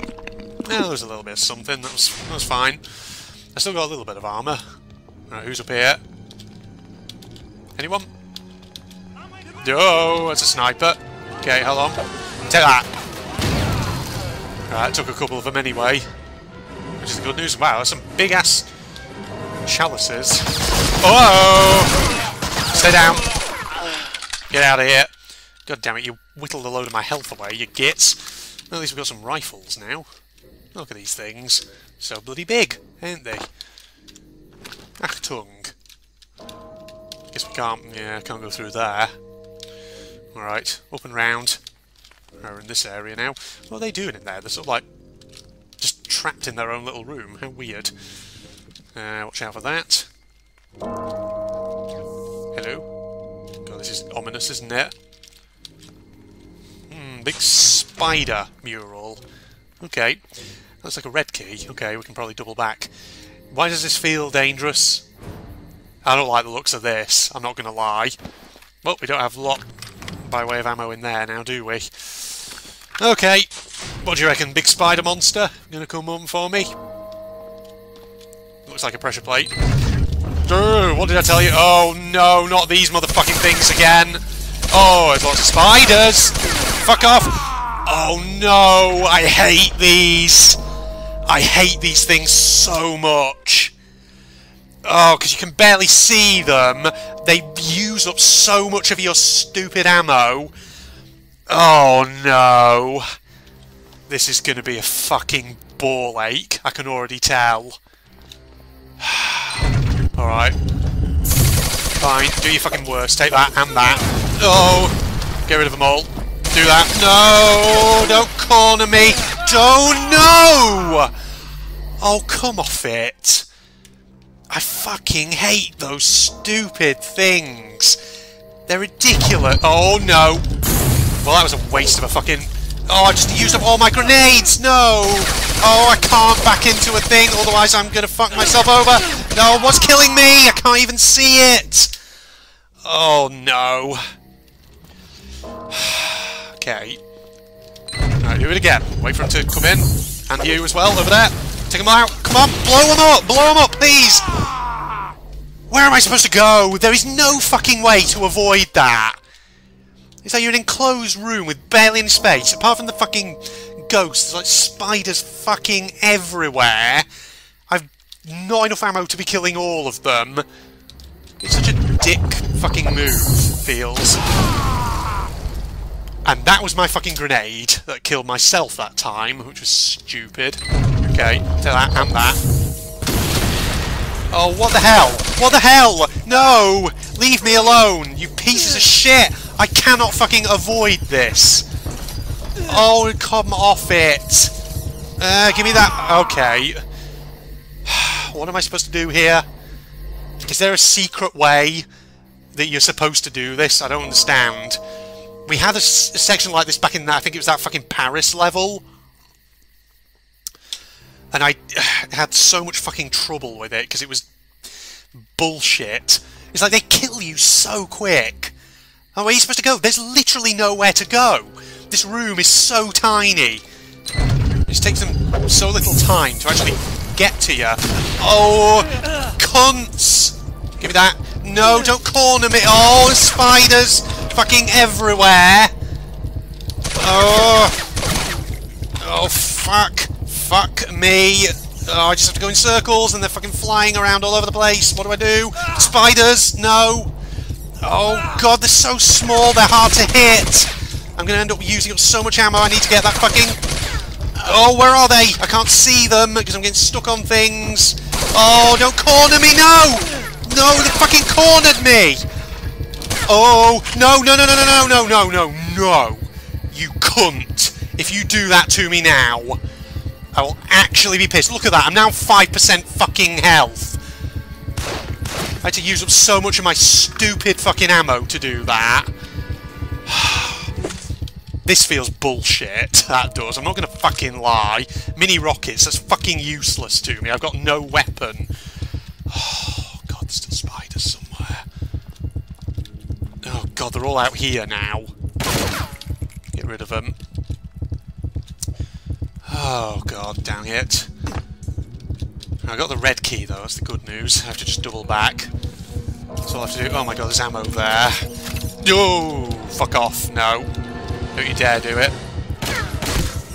Yeah, there was a little bit of something. That was that was fine. I still got a little bit of armour. Right, who's up here? Anyone? Oh, it's a sniper. Okay, hold on. Take that. Right, took a couple of them anyway. Which is the good news. Wow, some big ass chalices. Oh! Stay down. Get out of here. God damn it, you whittled a load of my health away, you gits. Well, at least we've got some rifles now. Look at these things. So bloody big, ain't they? Achtung. Guess we can't, yeah, can't go through there. Alright, up and round. We're in this area now. What are they doing in there? They're sort of like just trapped in their own little room. How weird. Uh, watch out for that. Hello. This is ominous, isn't it? Hmm, big spider mural. Okay. Looks like a red key. Okay, we can probably double back. Why does this feel dangerous? I don't like the looks of this, I'm not going to lie. Well, we don't have a lot by way of ammo in there now, do we? Okay, what do you reckon? Big spider monster gonna come on for me? Looks like a pressure plate. What did I tell you? Oh no, not these motherfucking things again! Oh, there's lots of spiders! Fuck off! Oh no, I hate these! I hate these things so much! Oh, because you can barely see them. They use up so much of your stupid ammo. Oh no. This is going to be a fucking ball ache. I can already tell. Oh, Alright. Fine, do your fucking worst. Take that and that. Oh! Get rid of them all. Do that. No! Don't corner me! Don't! No! Oh, come off it. I fucking hate those stupid things. They're ridiculous. Oh, no. Well, that was a waste of a fucking... Oh, I just used up all my grenades! No! Oh, I can't back into a thing, otherwise I'm gonna fuck myself over. No, what's killing me? I can't even see it! Oh, no. okay. Alright, do it again. Wait for him to come in. And you as well, over there. Take them out. Come on, blow them up, blow them up, please. Where am I supposed to go? There is no fucking way to avoid that. It's like you're in an enclosed room with barely any space, apart from the fucking ghosts. There's like spiders fucking everywhere. I've not enough ammo to be killing all of them. It's such a dick fucking move, feels. And that was my fucking grenade that killed myself that time, which was stupid. Okay, take that and that. Oh, what the hell? What the hell? No! Leave me alone, you pieces of shit! I cannot fucking avoid this! Oh, come off it! Uh, give me that... Okay. What am I supposed to do here? Is there a secret way that you're supposed to do this? I don't understand. We had a, section like this back in, that, I think it was that fucking Paris level. And I had so much fucking trouble with it because it was bullshit. It's like they kill you so quick. Oh, where are you supposed to go? There's literally nowhere to go. This room is so tiny. It takes them so little time to actually get to you. Oh, cunts! Give me that. No, don't corner me. Oh, spiders fucking everywhere. Oh. Oh, fuck. Fuck me. Oh, I just have to go in circles and they're fucking flying around all over the place. What do I do? Spiders? No. Oh, God, they're so small. They're hard to hit. I'm going to end up using up so much ammo. I need to get that fucking Oh, where are they? I can't see them because I'm getting stuck on things. Oh, don't corner me, no! No, they fucking cornered me! Oh, no, no, no, no, no, no, no, no, no! You cunt! If you do that to me now, I will actually be pissed. Look at that, I'm now 5% fucking health. I had to use up so much of my stupid fucking ammo to do that. This feels bullshit, that does. I'm not going to fucking lie. Mini rockets, that's fucking useless to me. I've got no weapon. Oh, God, there's still spiders somewhere. Oh, God, they're all out here now. Get rid of them. Oh, God, dang it. I got the red key, though. That's the good news. I have to just double back. All I have to do. Oh, my God, there's ammo there. Oh, fuck off. No. Don't you dare do it.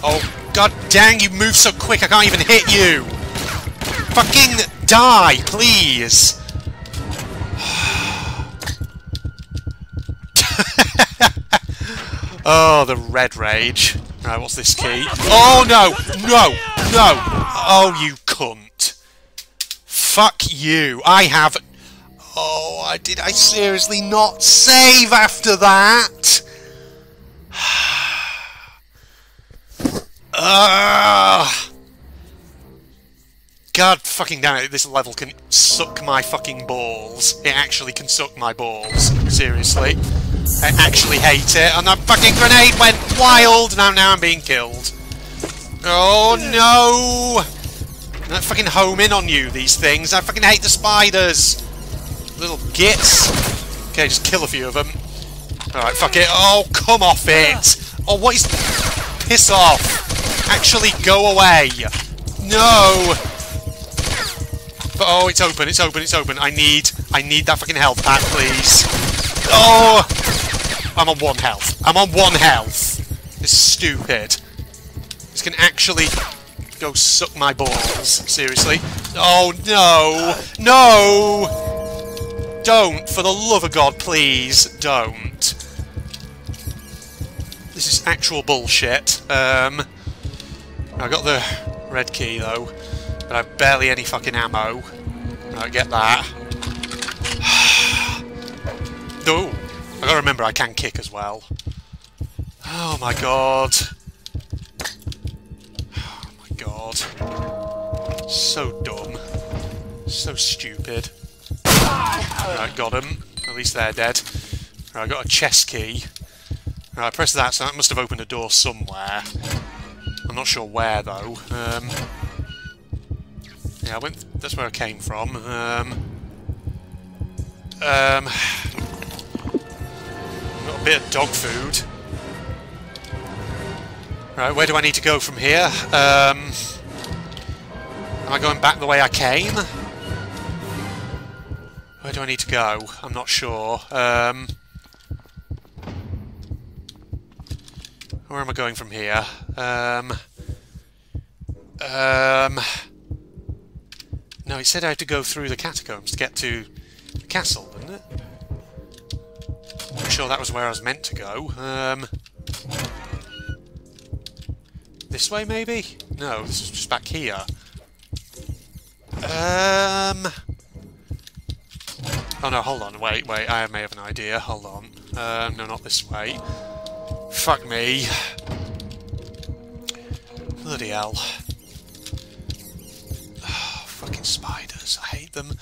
Oh, god dang, you move so quick I can't even hit you! Fucking die, please! oh, the red rage. Right, what's this key? Oh, no! No! No! Oh, you cunt. Fuck you. I have... Oh, I did I seriously not save after that? uh, God fucking damn it, this level can suck my fucking balls. It actually can suck my balls. Seriously. I actually hate it, and that fucking grenade went wild, now now I'm being killed. Oh no! I'm fucking home in on you, these things. I fucking hate the spiders. Little gits. Okay, just kill a few of them. Alright, fuck it. Oh, come off it! Oh, what is... Piss off! Actually, go away! No! But, oh, it's open, it's open, it's open. I need... I need that fucking health pack, please. Oh! I'm on one health. I'm on one health! It's stupid. This can actually go suck my balls. Seriously. Oh, no! No! Don't, for the love of God, please, don't. This is actual bullshit. Um, I got the red key, though, but I've barely any fucking ammo. I get that. oh, I gotta remember I can kick as well. Oh my god. God. So dumb. So stupid. Right, got him. At least they're dead. Right, I got a chest key. Right, press that, so that must have opened a door somewhere. I'm not sure where, though. Um, yeah, I went... That's where I came from. Um, um, got a bit of dog food. Right, where do I need to go from here? Um, am I going back the way I came? Where do I need to go? I'm not sure. Um, where am I going from here? Um, um, no, it said I had to go through the catacombs to get to the castle, didn't it? I'm sure that was where I was meant to go. Um, this way, maybe? No, this is just back here. Um... Oh no, hold on, wait, wait, I may have an idea, hold on. Um, no, not this way. Fuck me. Bloody hell. Oh, fucking spiders, I hate them.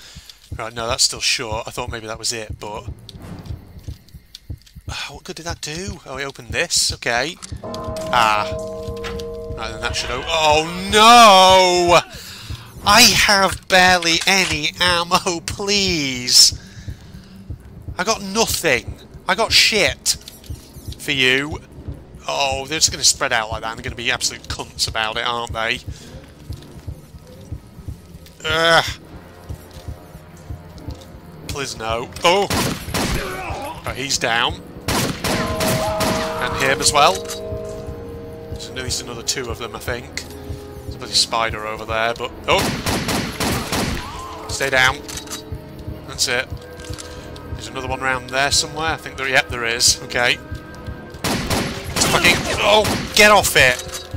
Right, no, that's still short. I thought maybe that was it, but... what good did that do? Oh, we opened this, okay. Ah. Right, then that should open... Oh, no! I have barely any ammo, please! I got nothing. I got shit for you. Oh, they're just going to spread out like that and they're going to be absolute cunts about it, aren't they? Ugh. Please no. Oh! oh he's down. And him as well. There's at least another two of them, I think. Bloody spider over there, but... Oh! Stay down. That's it. There's another one around there somewhere. I think there... Yep, there is. Okay. Fucking... Oh! Get off it!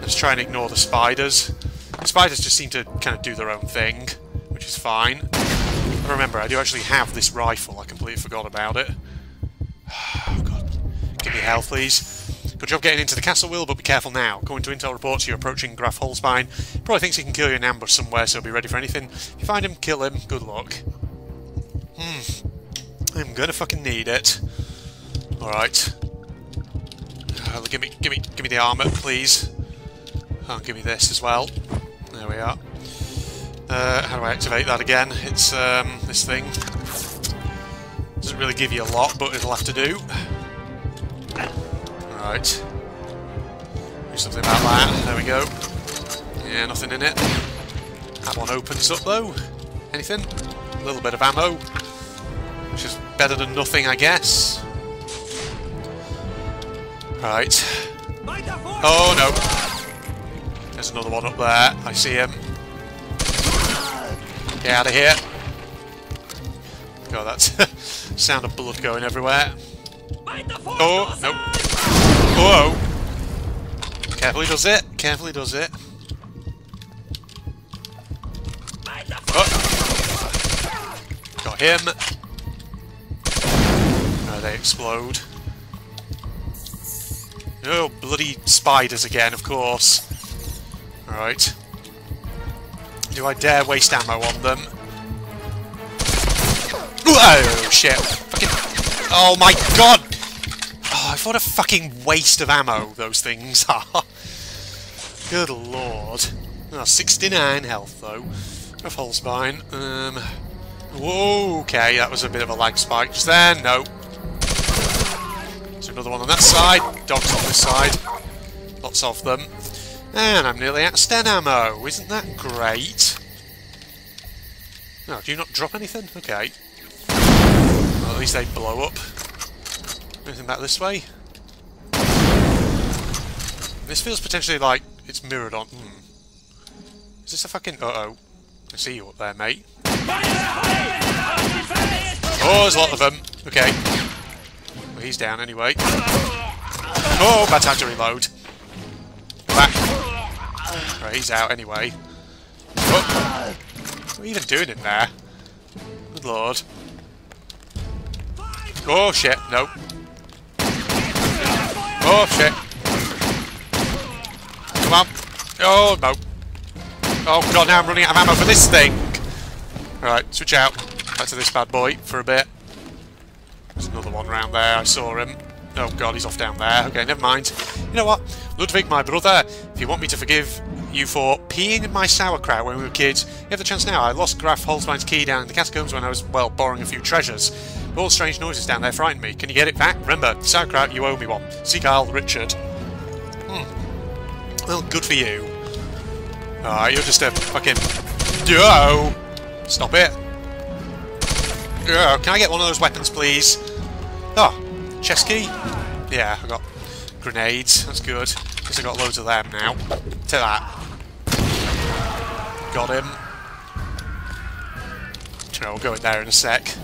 Let's try and ignore the spiders. The spiders just seem to kind of do their own thing, which is fine. Remember, I do actually have this rifle. I completely forgot about it. Oh, God. Give me health, please. Good job getting into the castle, Will, but be careful now. According to intel reports, you're approaching Graf Holzbein. Probably thinks he can kill you in ambush somewhere, so be ready for anything. If you find him, kill him. Good luck. Hmm. I'm gonna fucking need it. Alright. Uh, give me, give me, give me the armour, please. Oh, give me this as well. There we are. Uh, how do I activate that again? It's um, this thing. Doesn't really give you a lot, but it'll have to do. Right. Do something about that. There we go. Yeah, nothing in it. That one opens up though. Anything? A little bit of ammo. Which is better than nothing, I guess. Right. Oh no. There's another one up there. I see him. Get out of here. God, that's sound of blood going everywhere. Oh, no. Whoa. Carefully does it. Carefully does it. Oh. Got him. Oh, they explode. Oh, bloody spiders again, of course. Alright. Do I dare waste ammo on them? Oh, shit. Fucking... Oh my god! Thought a fucking waste of ammo, those things are. Good lord. Oh, 69 health, though. Full spine. Um... Whoa, okay, that was a bit of a lag spike just there. No. There's another one on that side. Dogs on this side. Lots of them. And I'm nearly at Sten ammo. Isn't that great? No, do you not drop anything? Okay. Well, at least they blow up. Anything back this way? This feels potentially like it's mirrored on... Hmm. Is this a fucking... Uh-oh. I see you up there, mate. Oh, there's a lot of them. Okay. Well, he's down anyway. Oh, bad time to reload. Back. Right, he's out anyway. Oh. What are you even doing in there? Good lord. Oh shit, no. Oh shit. Come on. Oh no. Oh god, now I'm running out of ammo for this thing. Right, switch out. Back to this bad boy for a bit. There's another one round there, I saw him. Oh god, he's off down there. Okay, never mind. You know what? Ludwig, my brother, if you want me to forgive you for peeing in my sauerkraut when we were kids, you have the chance now. I lost Graf Holzbein's key down in the catacombs when I was, well, borrowing a few treasures. All strange noises down there frightened me. Can you get it back? Remember, sauerkraut, you owe me one. Kyle, Richard. Hmm. Well, good for you. Alright, you're just a fucking... Yo! Stop it. Can I get one of those weapons, please? Oh, chest key? Yeah, I got grenades. That's good. Because I got loads of them now. Take that. Got him. You know, we'll go in there in a sec.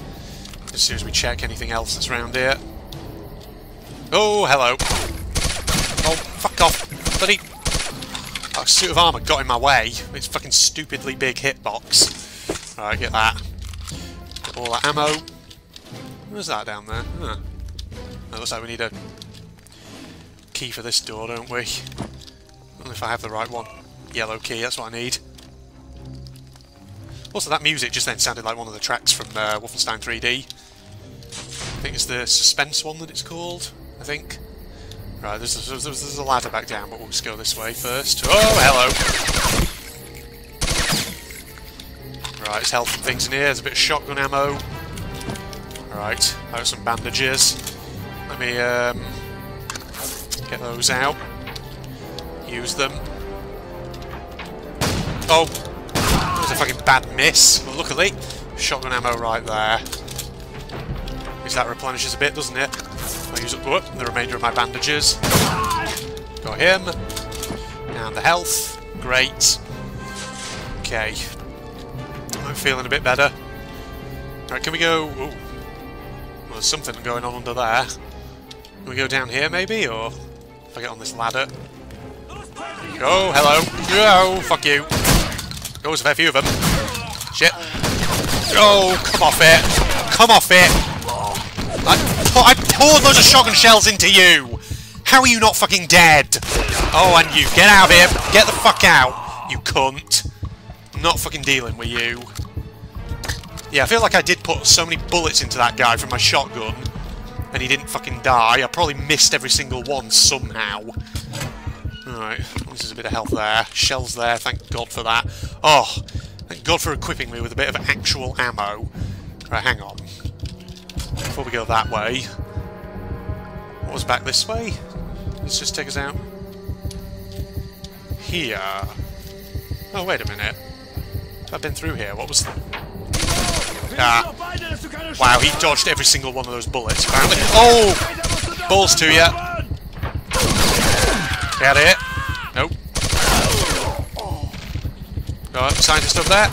As soon as we check anything else that's around here. Oh, hello. Oh, fuck off. Bloody... That suit of armour got in my way. It's fucking stupidly big hitbox. Alright, get that. Get all that ammo. Where's that down there? Huh. Looks like we need a key for this door, don't we? If I have the right one. Yellow key, that's what I need. Also, that music just then sounded like one of the tracks from uh, Wolfenstein 3D. I think it's the suspense one that it's called, I think. Right, there's, there's, there's a ladder back down, but we'll just go this way first. Oh, hello! Right, there's health and things in here. There's a bit of shotgun ammo. Right, I some bandages. Let me um, get those out. Use them. Oh! That was a fucking bad miss. Luckily, shotgun ammo right there. That replenishes a bit, doesn't it? I'll use up the remainder of my bandages. Got him. And the health. Great. Okay. I'm feeling a bit better. Right, can we go... Ooh. Well, there's something going on under there. Can we go down here, maybe? Or if I get on this ladder? Oh, hello. Oh, fuck you. There's a fair few of them. Shit. Oh, come off it. Come off it. I, I poured loads of shotgun shells into you! How are you not fucking dead? Oh, and you, get out of here! Get the fuck out, you cunt! Not fucking dealing with you. Yeah, I feel like I did put so many bullets into that guy from my shotgun, and he didn't fucking die. I probably missed every single one somehow. Alright, this is a bit of health there. Shells there, thank God for that. Oh, thank God for equipping me with a bit of actual ammo. Right, hang on before we go that way. What was back this way? Let's just take us out. Here. Oh, wait a minute. I've been through here. What was... Ah. Wow, he dodged every single one of those bullets, apparently. Oh! Balls to you. Get it. Nope. Got scientist up there.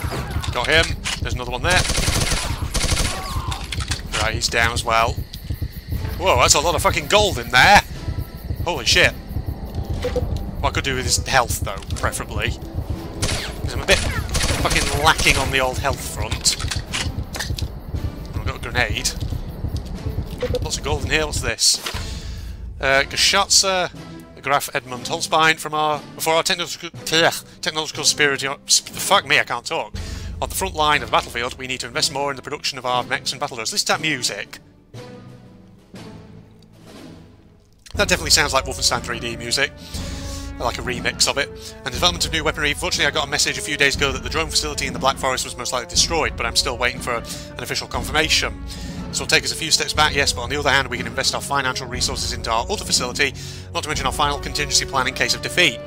Got him. There's another one there. Right, he's down as well. Whoa, that's a lot of fucking gold in there! Holy shit. What I could do with his health, though, preferably. Because I'm a bit fucking lacking on the old health front. I've got a grenade. Lots of gold in here, what's this? Uh, Geschütze, Graf Edmund Holzbein from our... Before our technological, technological spirit... Fuck me, I can't talk. On the front line of the battlefield, we need to invest more in the production of our mechs and battle droids. Listen to that music. That definitely sounds like Wolfenstein 3D music. Like a remix of it. And development of new weaponry. Fortunately, I got a message a few days ago that the drone facility in the Black Forest was most likely destroyed, but I'm still waiting for an official confirmation. This will take us a few steps back, yes, but on the other hand, we can invest our financial resources into our other facility, not to mention our final contingency plan in case of defeat.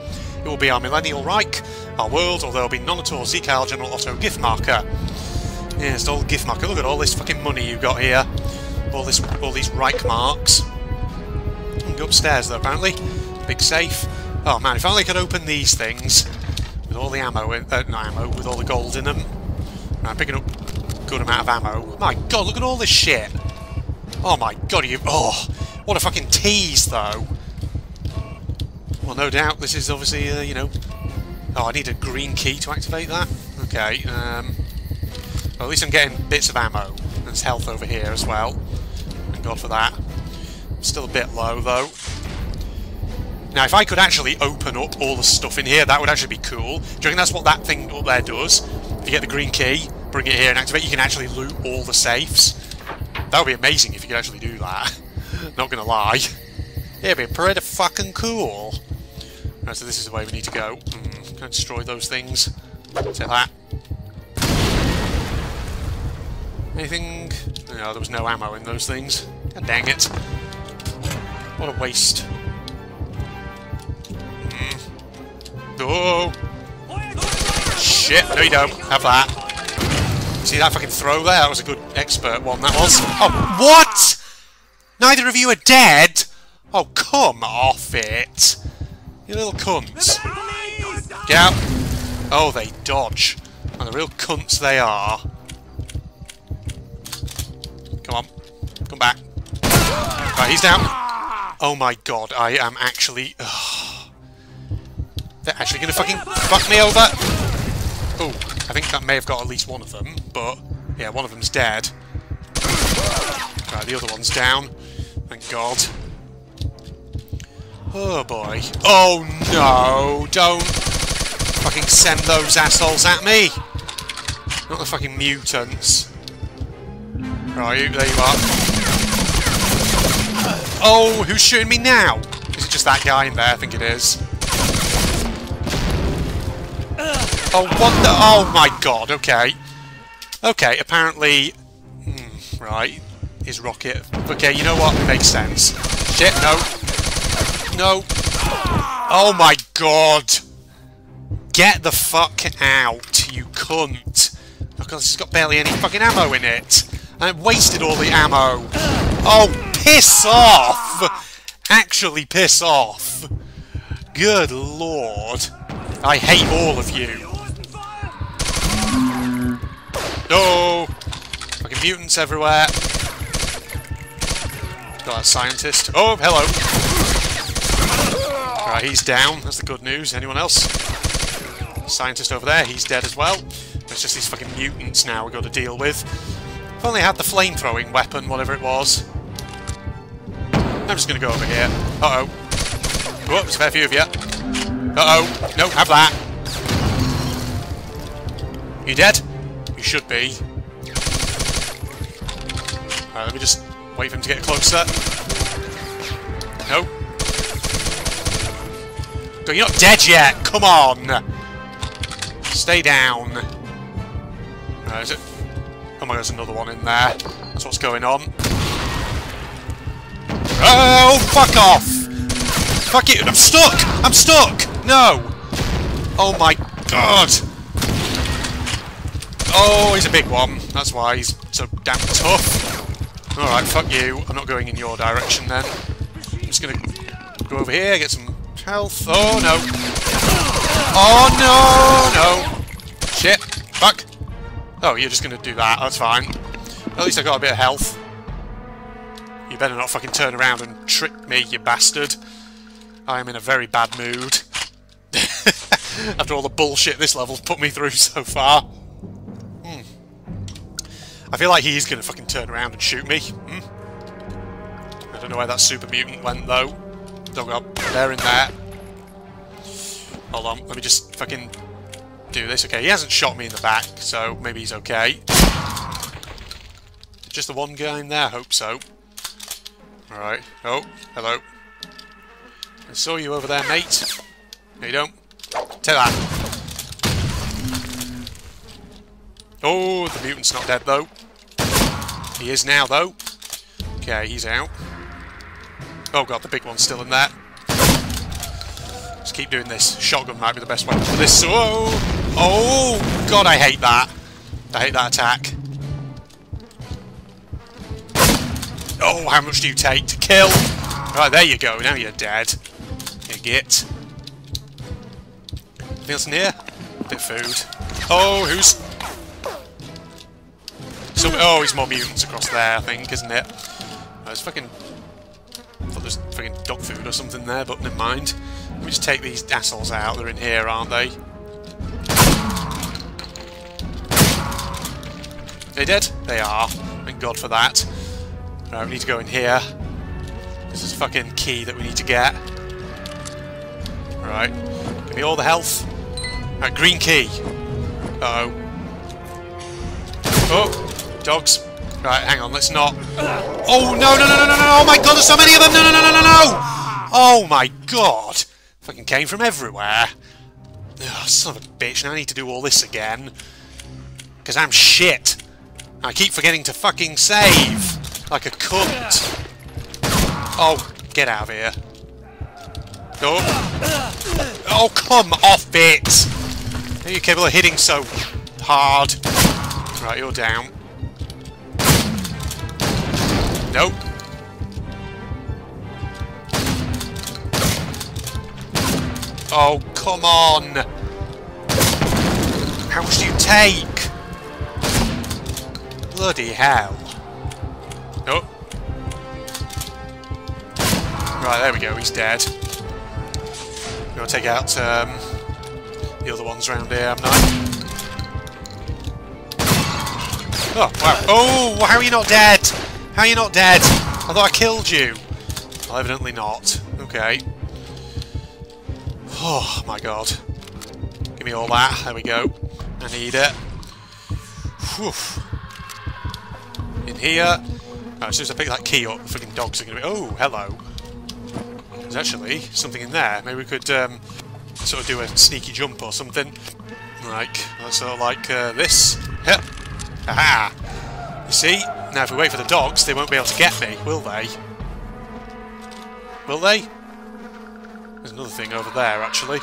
It will be our Millennial Reich, our world, or there will be none at all. General Otto Giftmacher. Yes, all Giftmacher. Look at all this fucking money you've got here. All this, all these Reich marks. Go upstairs though, apparently. Big safe. Oh man, if only I could open these things with all the ammo in, uh, not ammo, with all the gold in them. I'm picking up a good amount of ammo. My god, look at all this shit. Oh my god, you. Oh, what a fucking tease though. Well, no doubt this is obviously, uh, you know... Oh, I need a green key to activate that? Okay, um... Well, at least I'm getting bits of ammo. There's health over here as well. Thank God for that. Still a bit low, though. Now, if I could actually open up all the stuff in here, that would actually be cool. Do you reckon that's what that thing up there does? If you get the green key, bring it here and activate, you can actually loot all the safes. That would be amazing if you could actually do that. Not gonna lie. It'd be pretty fucking cool. Right, so this is the way we need to go. Mm, can I destroy those things? Take that. Anything? No, there was no ammo in those things. God dang it. What a waste. Mm. Oh! Shit, no you don't. Have that. See that fucking throw there? That was a good expert one, that was. Oh, what?! Neither of you are dead? Oh, come off it. You little cunts. Get out. Oh, they dodge. And the real cunts they are. Come on. Come back. Right, he's down. Oh my god, I am actually... Ugh. They're actually going to fucking fuck me over. Oh, I think that may have got at least one of them, but... Yeah, one of them's dead. Right, the other one's down. Thank god. Oh boy. Oh no! Don't fucking send those assholes at me! Not the fucking mutants. Right, there you are. Oh, who's shooting me now? Is it just that guy in there? I think it is. Oh, what the? Oh my god, okay. Okay, apparently... Hmm, right, his rocket. Okay, you know what? It makes sense. Shit, no. No. Oh my god! Get the fuck out, you cunt! Oh god, this has got barely any fucking ammo in it! And I wasted all the ammo! Oh, piss off! Actually piss off! Good lord. I hate all of you. No! Fucking mutants everywhere. Got a scientist. Oh, hello. He's down. That's the good news. Anyone else? Scientist over there, he's dead as well. It's just these fucking mutants now we've got to deal with. If only I had the flame-throwing weapon, whatever it was. I'm just going to go over here. Uh-oh. Oh, Whoops, a fair few of you. Uh-oh. No, have that. You dead? You should be. Alright, let me just Wait for him to get closer. No. You're not dead yet! Come on! Stay down. Uh, is it? Oh my god, there's another one in there. That's what's going on. Oh, fuck off! Fuck it! I'm stuck! I'm stuck! No! Oh my god! Oh, he's a big one. That's why he's so damn tough. Alright, fuck you. I'm not going in your direction then. I'm just gonna go over here, get some health. Oh no! Oh no! No! Shit! Fuck! Oh, you're just gonna do that. That's fine. At least I got a bit of health. You better not fucking turn around and trick me, you bastard. I am in a very bad mood. After all the bullshit this level's put me through so far. Hmm. I feel like he's to fucking turn around and shoot me. Hmm? I don't know where that super mutant went, though. Don't go there in there. Hold on, let me just fucking do this. Okay, he hasn't shot me in the back, so maybe he's okay. Just the one guy in there, hope so. Alright. Oh, hello. I saw you over there, mate. No, you don't. Take that. Oh, the mutant's not dead, though. He is now, though. Okay, he's out. Oh god, the big one's still in there. Just keep doing this. Shotgun might be the best weapon for this. Oh! Oh! God, I hate that. I hate that attack. Oh, how much do you take to kill? Right, there you go. Now you're dead. You get. Anything else in here? Bit of food. Oh, who's oh, he's more mutants across there, I think, isn't it? Oh, I was fucking... Thought there's fucking dog food or something there, but never mind. Let me just take these assholes out. They're in here, aren't they? They dead? They are. Thank God for that. Right, we need to go in here. This is fucking key that we need to get. Right. Give me all the health. Right, green key. Uh oh Oh! Dogs. Right, hang on, let's not... Oh, no, no, no, no, no, no, oh my god, there's so many of them! No, no, no, no, no, no! Oh my god! Fucking came from everywhere. Oh, son of a bitch, now I need to do all this again. Because I'm shit. I keep forgetting to fucking save. Like a cunt. Oh, get out of here. Oh. Oh, come off it! Are you capable of hitting so hard? Right, you're down. Nope. Oh, come on! How much do you take? Bloody hell. Nope. Right, there we go, he's dead. I'm gonna take out um, the other ones around here, am I? Oh, wow. Oh, how are you not dead? How are you not dead? I thought I killed you. Well, evidently not. Okay. Oh, my God. Give me all that. There we go. I need it. Whew. In here. Oh, as soon as I pick that key up, the freaking dogs are going to be... Oh, hello. There's actually something in there. Maybe we could um, sort of do a sneaky jump or something. Like, sort of like uh, this. Yep. Aha! You see? Now if we wait for the dogs, they won't be able to get me, will they? Will they? There's another thing over there, actually.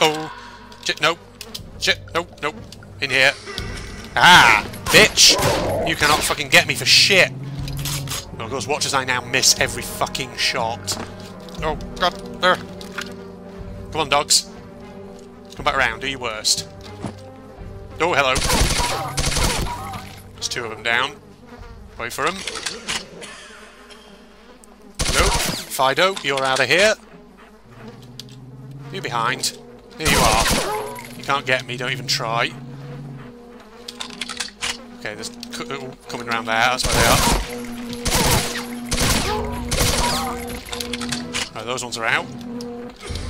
Oh! Shit, no! Shit, no, no! In here. Ah! Bitch! You cannot fucking get me for shit! Oh, goes, watch as I now miss every fucking shot. Oh, God, there! Come on, dogs. Come back around, do your worst. Oh, hello. There's two of them down. Wait for them. Nope. Fido, you're out of here. You're behind. Here you are. You can't get me, don't even try. Okay, there's coming around there, that's where they are. Right, those ones are out.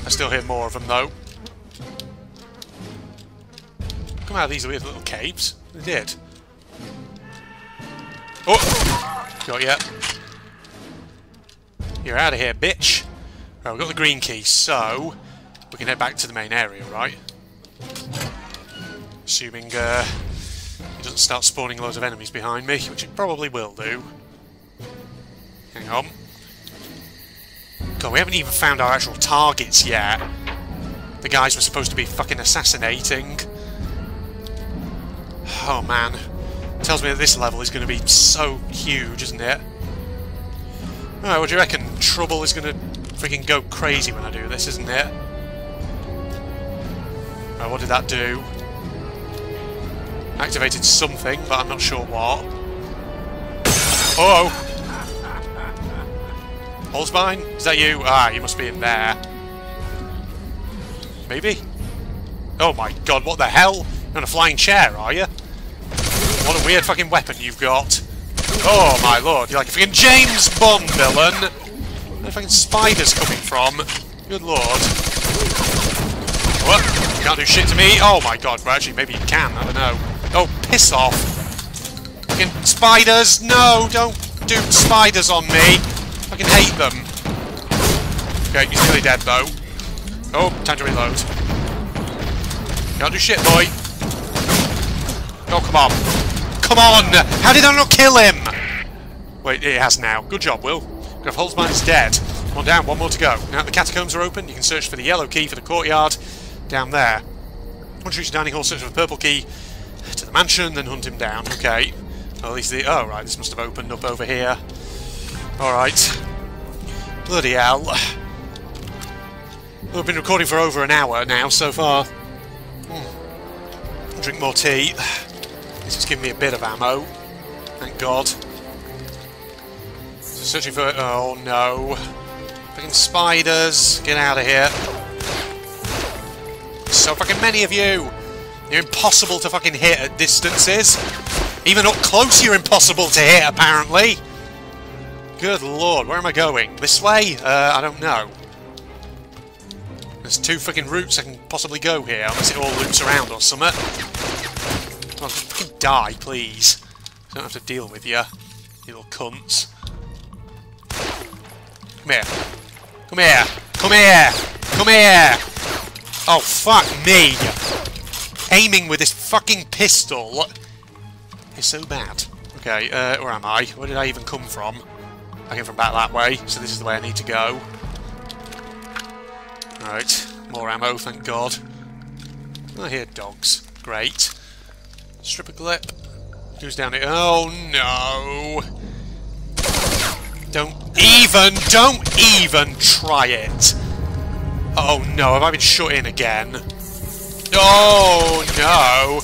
I still hear more of them though. Come out of these weird little caves. They did. Oh! Got ya. You're out of here, bitch. Right, we've got the green key, so we can head back to the main area, right? Assuming uh, he doesn't start spawning loads of enemies behind me, which it probably will do. Hang on. God, we haven't even found our actual targets yet. The guys we're supposed to be fucking assassinating. Oh man. Tells me that this level is going to be so huge, isn't it? Alright, what do you reckon? Trouble is going to freaking go crazy when I do this, isn't it? Right, what did that do? Activated something, but I'm not sure what. Oh! Holzbein? Is that you? Ah, you must be in there. Maybe? Oh my god, what the hell? You're on a flying chair, are you? What a weird fucking weapon you've got. Oh my lord, you're like a fucking James Bond villain! Where the fucking spiders coming from? Good lord. What? You can't do shit to me? Oh my god, well actually maybe you can, I don't know. Oh, piss off! Fucking spiders! No, don't do spiders on me! I fucking hate them. Okay, he's nearly dead though. Oh, time to reload. Can't do shit, boy. Oh, come on. Come on! How did I not kill him? Wait, it has now. Good job, Will. Graf Holzbein is dead. Come on down, one more to go. Now the catacombs are open, you can search for the yellow key for the courtyard down there. Once you reach the dining hall, search for the purple key to the mansion, then hunt him down. Okay. Well, at least the... Oh, right, this must have opened up over here. Alright. Bloody hell. We've been recording for over an hour now so far. Hmm. Drink more tea. Has given me a bit of ammo. Thank God. Searching for... Oh, no. Fucking spiders. Get out of here. So fucking many of you. You're impossible to fucking hit at distances. Even up close you're impossible to hit, apparently. Good lord, where am I going? This way? Uh, I don't know. There's two fucking routes I can possibly go here, unless it all loops around or something. Come on, fucking die, please. I don't have to deal with you, you little cunts. Come here. Come here. Come here. Come here. Oh, fuck me. Aiming with this fucking pistol is so bad. Okay, uh, where am I? Where did I even come from? I came from back that way, so this is the way I need to go. Right, more ammo, thank God. I hear dogs. Great. Strip a clip. Who's down here? Oh no! Don't even, don't even try it! Oh no, have I been shut in again? Oh no!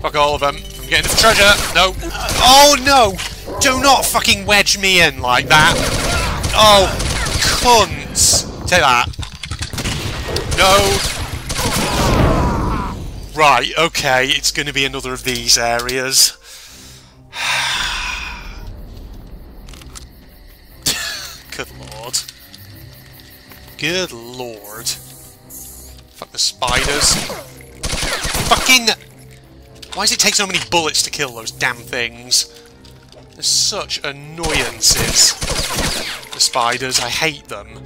Fuck all of them. I'm getting the treasure! No! Oh no! Do not fucking wedge me in like that! Oh, cunts! Take that. No! Right, okay, it's going to be another of these areas. Good lord. Good lord. Fuck the spiders. Fucking... Why does it take so many bullets to kill those damn things? They're such annoyances. The spiders, I hate them.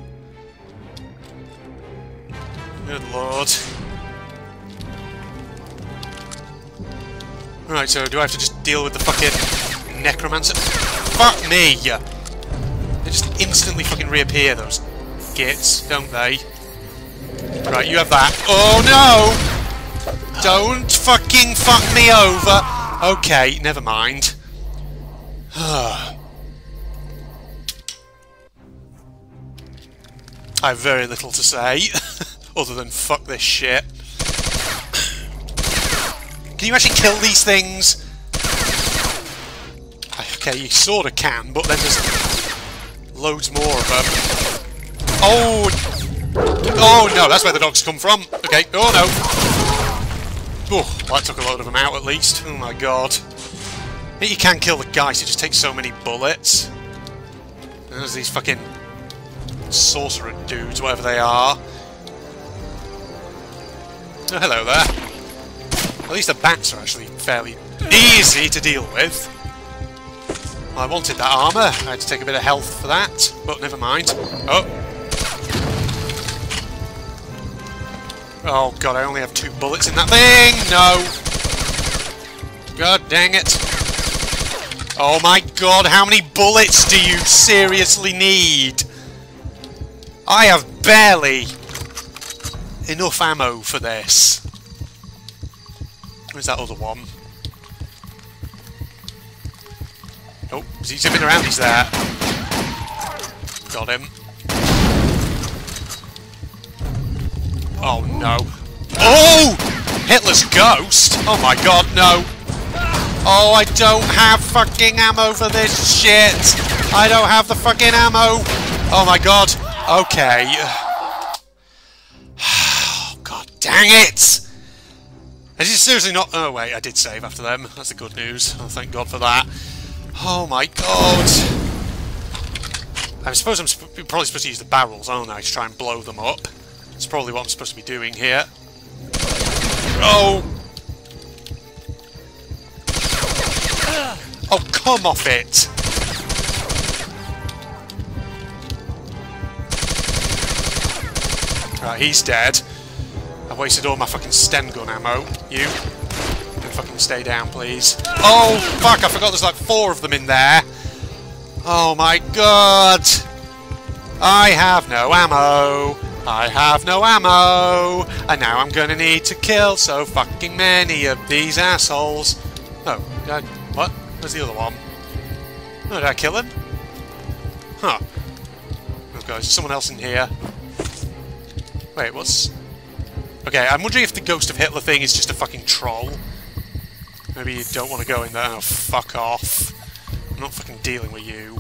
Good lord. Right, so do I have to just deal with the fucking necromancer? Fuck me! They just instantly fucking reappear, those gits, don't they? Right, you have that. Oh no! Don't fucking fuck me over! Okay, never mind. I have very little to say, other than fuck this shit. Can you actually kill these things? Okay, you sorta can, but then there's loads more of them. Oh! Oh no, that's where the dogs come from. Okay, oh no. Oh, that took a load of them out at least. Oh my god. You can kill the guys, it just takes so many bullets. There's these fucking sorcerer dudes, whatever they are. Oh, hello there. At least the bats are actually fairly easy to deal with. I wanted that armour. I had to take a bit of health for that, but never mind. Oh. Oh god, I only have two bullets in that thing! No! God dang it. Oh my god, how many bullets do you seriously need? I have barely enough ammo for this. Where's that other one? Oh, is he zipping around? He's there. Got him. Oh no. Oh! Hitler's ghost? Oh my god, no. Oh, I don't have fucking ammo for this shit. I don't have the fucking ammo. Oh my god. Okay. Oh, god dang it! Is it seriously not... Oh wait, I did save after them. That's the good news. Oh, thank god for that. Oh my god! I suppose I'm sp probably supposed to use the barrels, aren't I, to try and blow them up. That's probably what I'm supposed to be doing here. Oh! Oh, come off it! Right, he's dead. I've wasted all my fucking Sten gun ammo. You, Can fucking stay down, please. Oh, fuck, I forgot there's like four of them in there. Oh my god! I have no ammo. I have no ammo. And now I'm gonna need to kill so fucking many of these assholes. Oh, I, what? Where's the other one? Oh, did I kill him? Huh. Oh god, is someone else in here? Wait, what's... Okay, I'm wondering if the Ghost of Hitler thing is just a fucking troll. Maybe you don't want to go in there. Oh, fuck off. I'm not fucking dealing with you.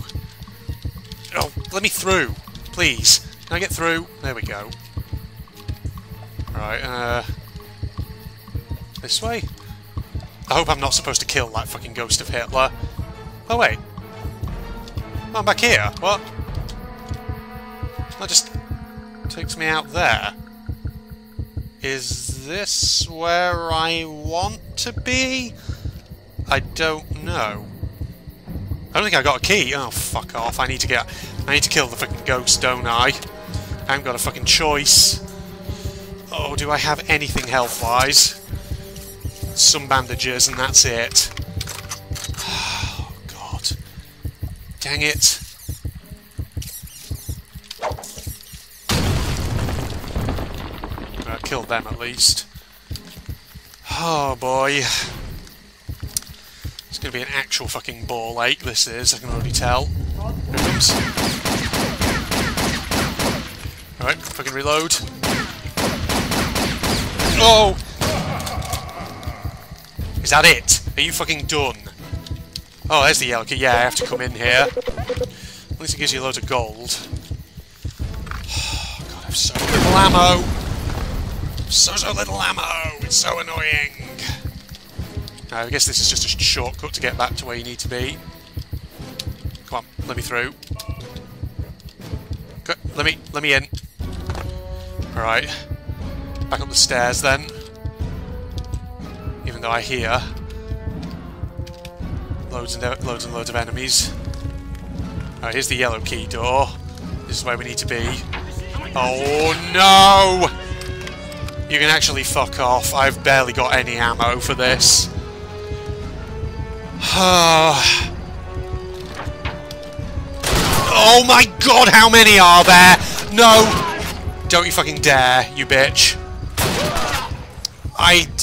Oh, let me through. Please. Can I get through? There we go. Right, uh... This way? I hope I'm not supposed to kill that fucking ghost of Hitler. Oh, wait. Oh, I'm back here. What? That just takes me out there. Is this where I want to be? I don't know. I don't think I got a key. Oh, fuck off. I need to get... I need to kill the fucking ghost, don't I? I haven't got a fucking choice. Oh, do I have anything health-wise? Some bandages, and that's it. Oh, God. Dang it. Killed them at least. Oh boy. It's gonna be an actual fucking ball ache, this is, I can already tell. Alright, fucking reload. Oh! Is that it? Are you fucking done? Oh, there's the yellow. Yeah, I have to come in here. At least it gives you loads of gold. Oh, God, I have so little ammo! So, so little ammo! It's so annoying! I guess this is just a shortcut to get back to where you need to be. Come on, let me through. Let me, let me in. Alright. Back up the stairs then. Even though I hear loads and loads and loads of enemies. Alright, here's the yellow key door. This is where we need to be. Oh no! You can actually fuck off. I've barely got any ammo for this. oh my god, how many are there? No! Don't you fucking dare, you bitch. I...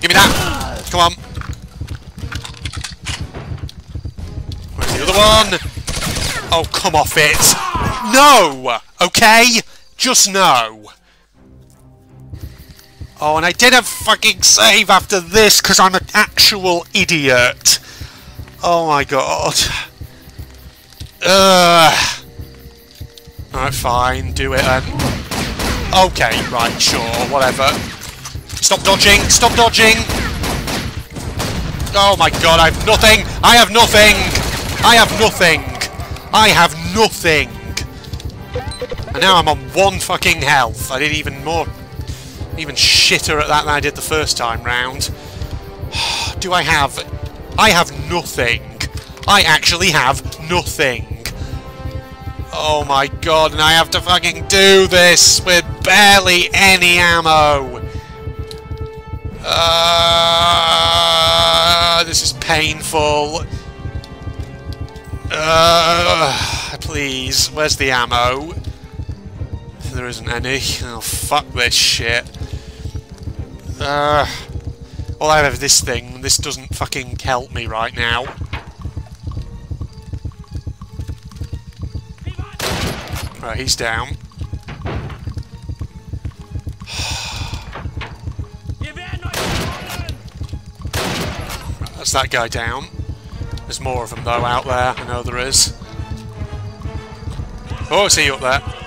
give me that! Come on. Where's the other one? Oh, come off it! No! Okay? Just no. Oh, and I did a fucking save after this because I'm an actual idiot. Oh my god. Ugh. Alright, fine. Do it then. Okay, right, sure, whatever. Stop dodging! Stop dodging! Oh my god, I have nothing! I have nothing! I have nothing! I have nothing! And now I'm on one fucking health. I did even more even shitter at that than I did the first time round. Do I have... I have nothing. I actually have nothing. Oh my god, and I have to fucking do this with barely any ammo. Uh, this is painful. Uh, please, where's the ammo? There isn't any. Oh, fuck this shit. Uh, all I have is this thing. This doesn't fucking help me right now. Right, he's down. That's that guy down. There's more of them, though, out there. I know there is. Oh, see you up there.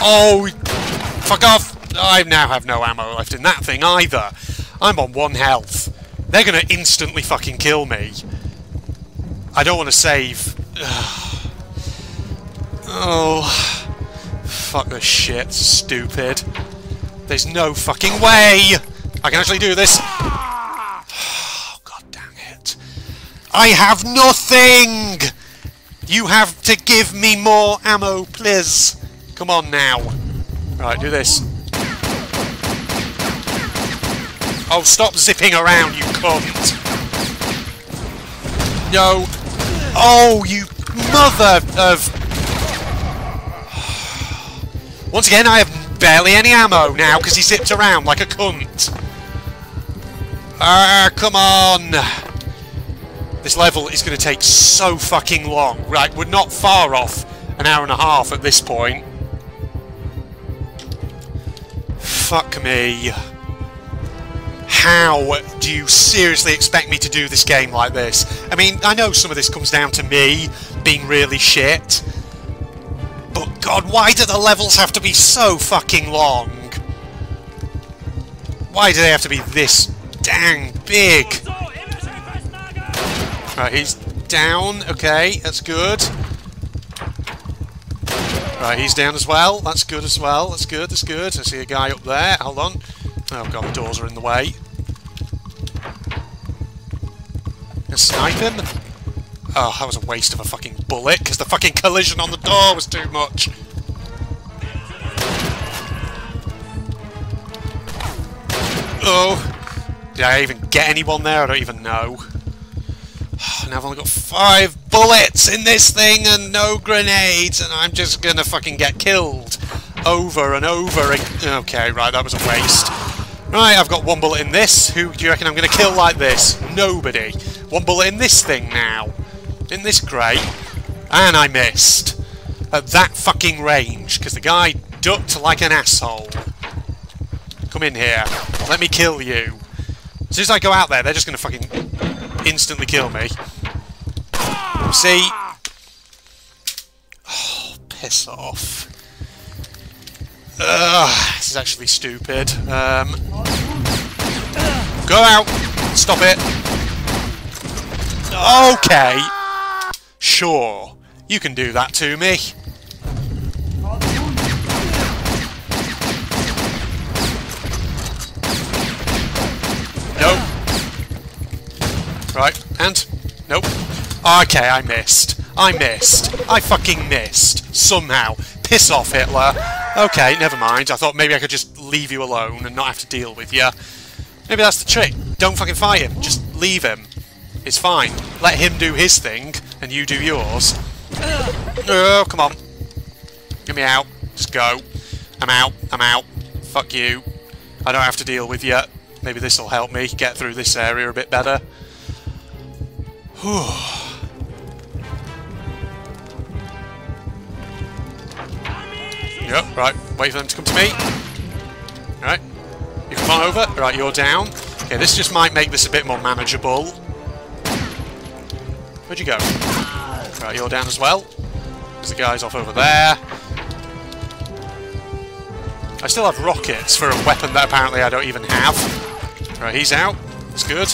Oh, fuck off! I now have no ammo left in that thing either. I'm on one health. They're to instantly fucking kill me. I don't want to save. oh. Fuck this shit. Stupid. There's no fucking way! I can actually do this. Oh, God damn it. I have nothing! You have to give me more ammo, please. Come on now. Right, do this. Oh, stop zipping around, you cunt! No! Oh, you mother of... Once again, I have barely any ammo now, because he zipped around like a cunt. Ah, come on! This level is going to take so fucking long. Right, we're not far off an hour and a half at this point. Fuck me. How do you seriously expect me to do this game like this? I mean, I know some of this comes down to me being really shit. But god, why do the levels have to be so fucking long? Why do they have to be this dang big? Right, he's down. Okay, that's good. Right, he's down as well. That's good as well. That's good, that's good. I see a guy up there. Hold on. Oh god, the doors are in the way. Can snipe him? Oh, that was a waste of a fucking bullet, because the fucking collision on the door was too much. Oh. Did I even get anyone there? I don't even know. And I've only got five bullets in this thing and no grenades, and I'm just gonna fucking get killed over and over again. Okay, right, that was a waste. Right, I've got one bullet in this. Who do you reckon I'm gonna kill like this? Nobody. One bullet in this thing now. In this grate. And I missed. At that fucking range, because the guy ducked like an asshole. Come in here. Let me kill you. As soon as I go out there, they're just to fucking instantly kill me. See? Oh, piss off. Ugh, this is actually stupid. Um, go out! Stop it! Okay! Sure. You can do that to me. Nope. Right, and? Nope. Okay, I missed. I missed. I fucking missed. Somehow. Piss off, Hitler. Okay, never mind. I thought maybe I could just leave you alone and not have to deal with you. Maybe that's the trick. Don't fucking fight him. Just leave him. It's fine. Let him do his thing, and you do yours. Oh, come on. Get me out. Just go. I'm out. I'm out. Fuck you. I don't have to deal with you. Maybe this will help me get through this area a bit better. Yep, right. Wait for them to come to me. Right. You come on over. Right, you're down. Okay, this just might make this a bit more manageable. Where'd you go? Right, you're down as well. There's the guys off over there. I still have rockets for a weapon that apparently I don't even have. Right, he's out. That's good.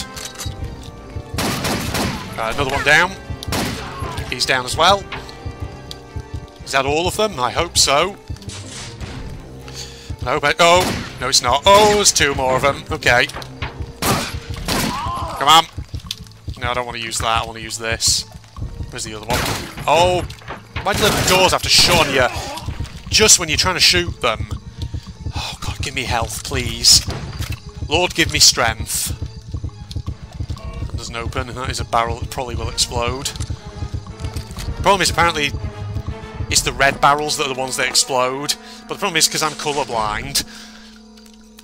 Right, another one down. He's down as well. Is that all of them? I hope so. Hope I... Oh! No, it's not. Oh, there's two more of them. Okay. Come on. No, I don't want to use that. I want to use this. Where's the other one? Oh! Why do the doors have to shut on you? Just when you're trying to shoot them. Oh, God, give me health, please. Lord, give me strength. Doesn't open. And that is a barrel that probably will explode. problem is, apparently, it's the red barrels that are the ones that explode. But the problem is, because I'm colourblind,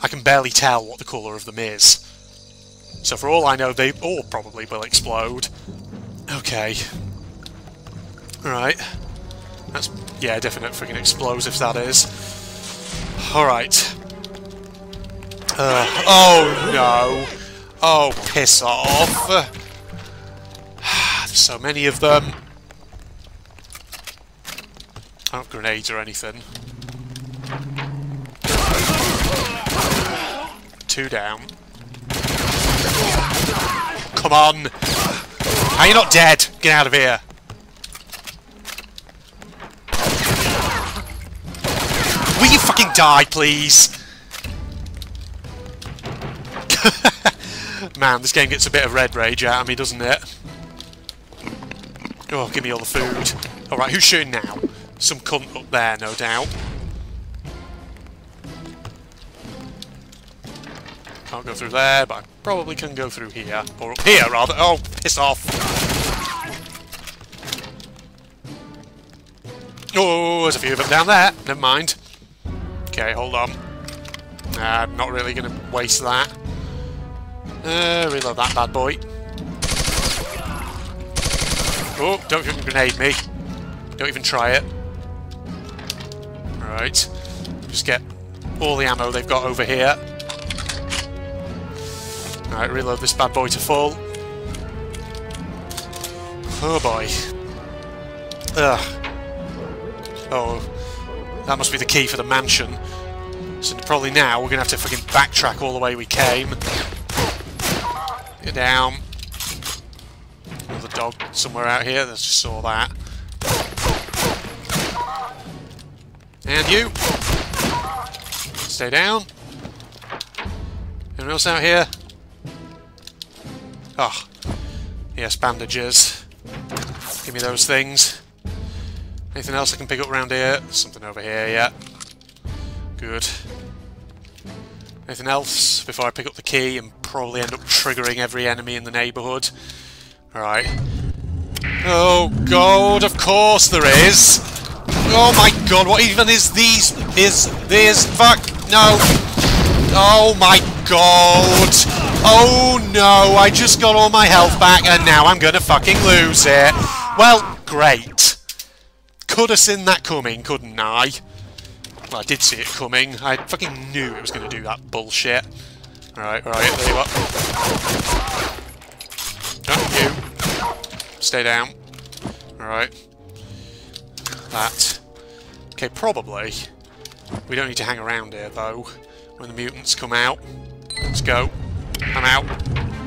I can barely tell what the colour of them is. So for all I know, they all probably will explode. Okay. Alright. That's, yeah, definite freaking explosives, that is. Alright. Uh, oh, no. Oh, piss off. There's so many of them. Not grenades or anything. Two down. Come on! Are you not dead? Get out of here! Will you fucking die, please? Man, this game gets a bit of red rage out of me, doesn't it? Oh, give me all the food. Alright, who's shooting now? Some cunt up there, no doubt. Can't go through there, but I probably can go through here. Or up here, rather. Oh, piss off! Oh, there's a few of them down there. Never mind. Okay, hold on. Nah, I'm not really going to waste that. Uh, reload that bad boy. Oh, don't fucking grenade me. Don't even try it. Alright. Just get all the ammo they've got over here. Alright, reload this bad boy to full. Oh boy. Ugh. Oh, that must be the key for the mansion. So probably now we're going to have to fucking backtrack all the way we came. Get down. Another dog somewhere out here. Let's just saw that. And you. Stay down. Anyone else out here? Oh. Yes, bandages. Give me those things. Anything else I can pick up around here? Something over here, yeah. Good. Anything else before I pick up the key and probably end up triggering every enemy in the neighbourhood? Alright. Oh god, of course there is! Oh my god, what even is these? Is this? Fuck! No! Oh my god! Oh no, I just got all my health back and now I'm gonna fucking lose it! Well, great. Could have seen that coming, couldn't I? Well, I did see it coming. I fucking knew it was to do that bullshit. Alright, alright, there you are. Don't you. Stay down. Alright. That. Okay, probably. We don't need to hang around here, though. When the mutants come out. Let's go. Come out.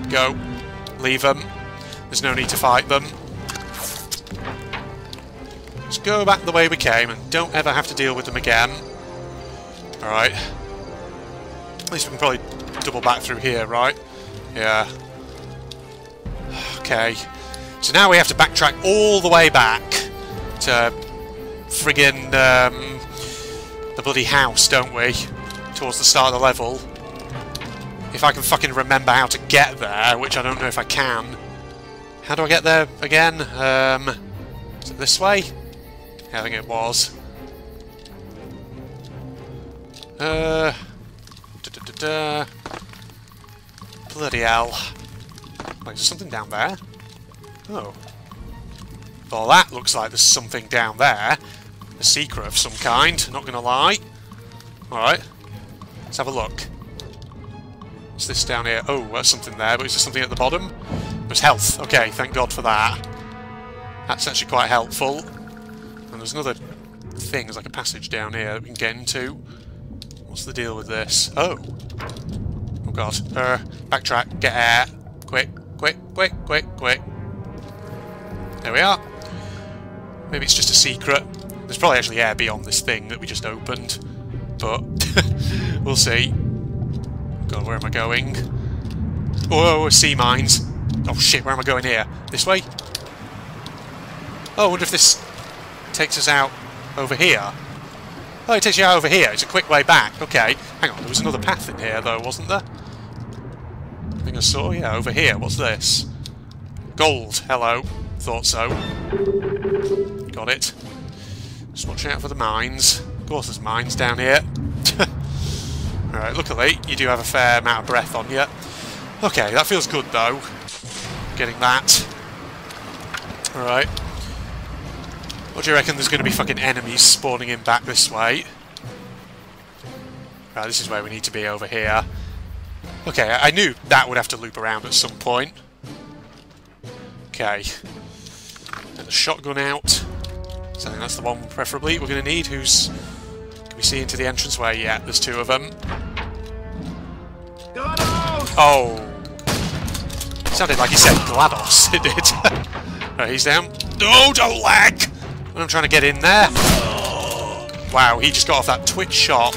Go. Leave them. There's no need to fight them. Let's go back the way we came and don't ever have to deal with them again. Alright. At least we can probably double back through here, right? Yeah. Okay. So now we have to backtrack all the way back to friggin' um, the bloody house, don't we? Towards the start of the level. If I can fucking remember how to get there, which I don't know if I can. How do I get there again? Um, this way? I think it was. Uh, -da Bloody hell. Wait, is something down there? Oh. Well, that looks like there's something down there. A secret of some kind, not gonna lie. Alright. Let's have a look. What's this down here? Oh, there's something there, but is there something at the bottom? There's health. Okay, thank God for that. That's actually quite helpful. And there's another thing, there's like a passage down here that we can get into. What's the deal with this? Oh. Oh god. Uh, backtrack. Get air. Quick, quick, quick, quick, quick. There we are. Maybe it's just a secret. There's probably actually air beyond this thing that we just opened. But, we'll see. God, where am I going? Oh, sea mines. Oh shit, where am I going here? This way? Oh, I wonder if this takes us out over here. Oh, it takes you over here. It's a quick way back. Okay. Hang on, there was another path in here, though, wasn't there? I think I saw, yeah, over here. What's this? Gold. Hello. Thought so. Got it. Just watching out for the mines. Of course there's mines down here. Alright, luckily, you do have a fair amount of breath on you. Okay, that feels good, though. Getting that. Alright. What do you reckon there's going to be fucking enemies spawning in back this way? Right, this is where we need to be over here. Okay, I knew that would have to loop around at some point. Okay. Get the shotgun out. So I think that's the one preferably we're going to need. Who's... Can we see into the entranceway? Yeah, there's two of them. Oh. Sounded like he said GLaDOS, it did. right, he's down. No, don't lag! I'm trying to get in there. Wow, he just got off that twitch shot.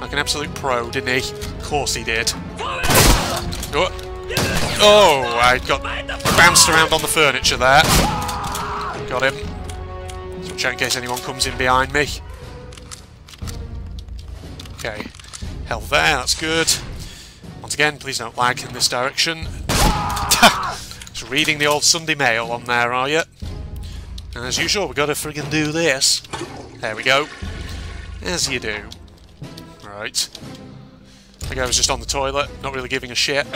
Like an absolute pro, didn't he? Of course he did. Oh, oh I got bounced around on the furniture there. Got him. So check in case anyone comes in behind me. Okay. Health there, that's good. Once again, please don't lag in this direction. Just reading the old Sunday Mail on there, are you? And as usual, we've got to friggin' do this. There we go. As you do. Right. I think I was just on the toilet, not really giving a shit.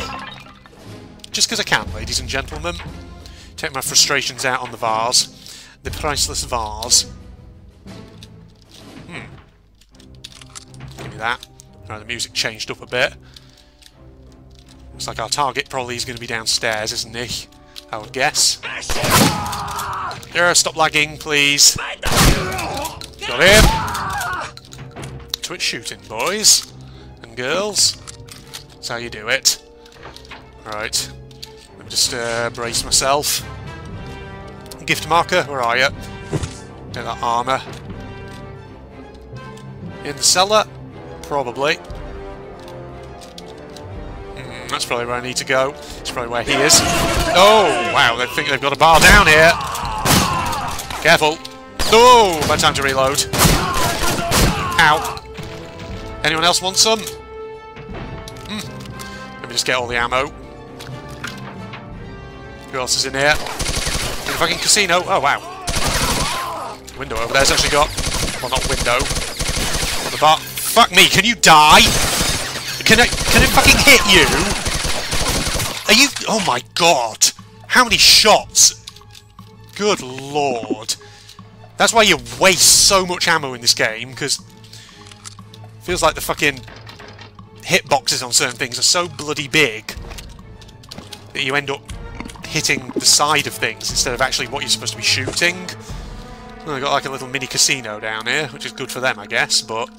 Just because I can, ladies and gentlemen. Take my frustrations out on the vase. The priceless vase. Hmm. Give me that. Right, the music changed up a bit. Looks like our target probably is going to be downstairs, isn't he? I would guess. Yeah, stop lagging, please. Got him. Twitch shooting, boys and girls. That's how you do it. Right. Me just uh, brace myself. Giftmacher, where are you? Get that armour. In the cellar? Probably. That's probably where I need to go. That's probably where he is. Oh, wow, they think they've got a bar down here. Careful. Oh, bad time to reload. Ow. Anyone else want some? Hmm. Let me just get all the ammo. Who else is in here? The fucking casino. Oh, wow. Window over there's actually got... Well, not window. On the bar. Fuck me, can you die? Can I... Can it fucking hit you? Are you... Oh my god. How many shots? Good lord. That's why you waste so much ammo in this game, because... Feels like the fucking hitboxes on certain things are so bloody big that you end up hitting the side of things instead of actually what you're supposed to be shooting. I've got like a little mini casino down here, which is good for them, I guess, but...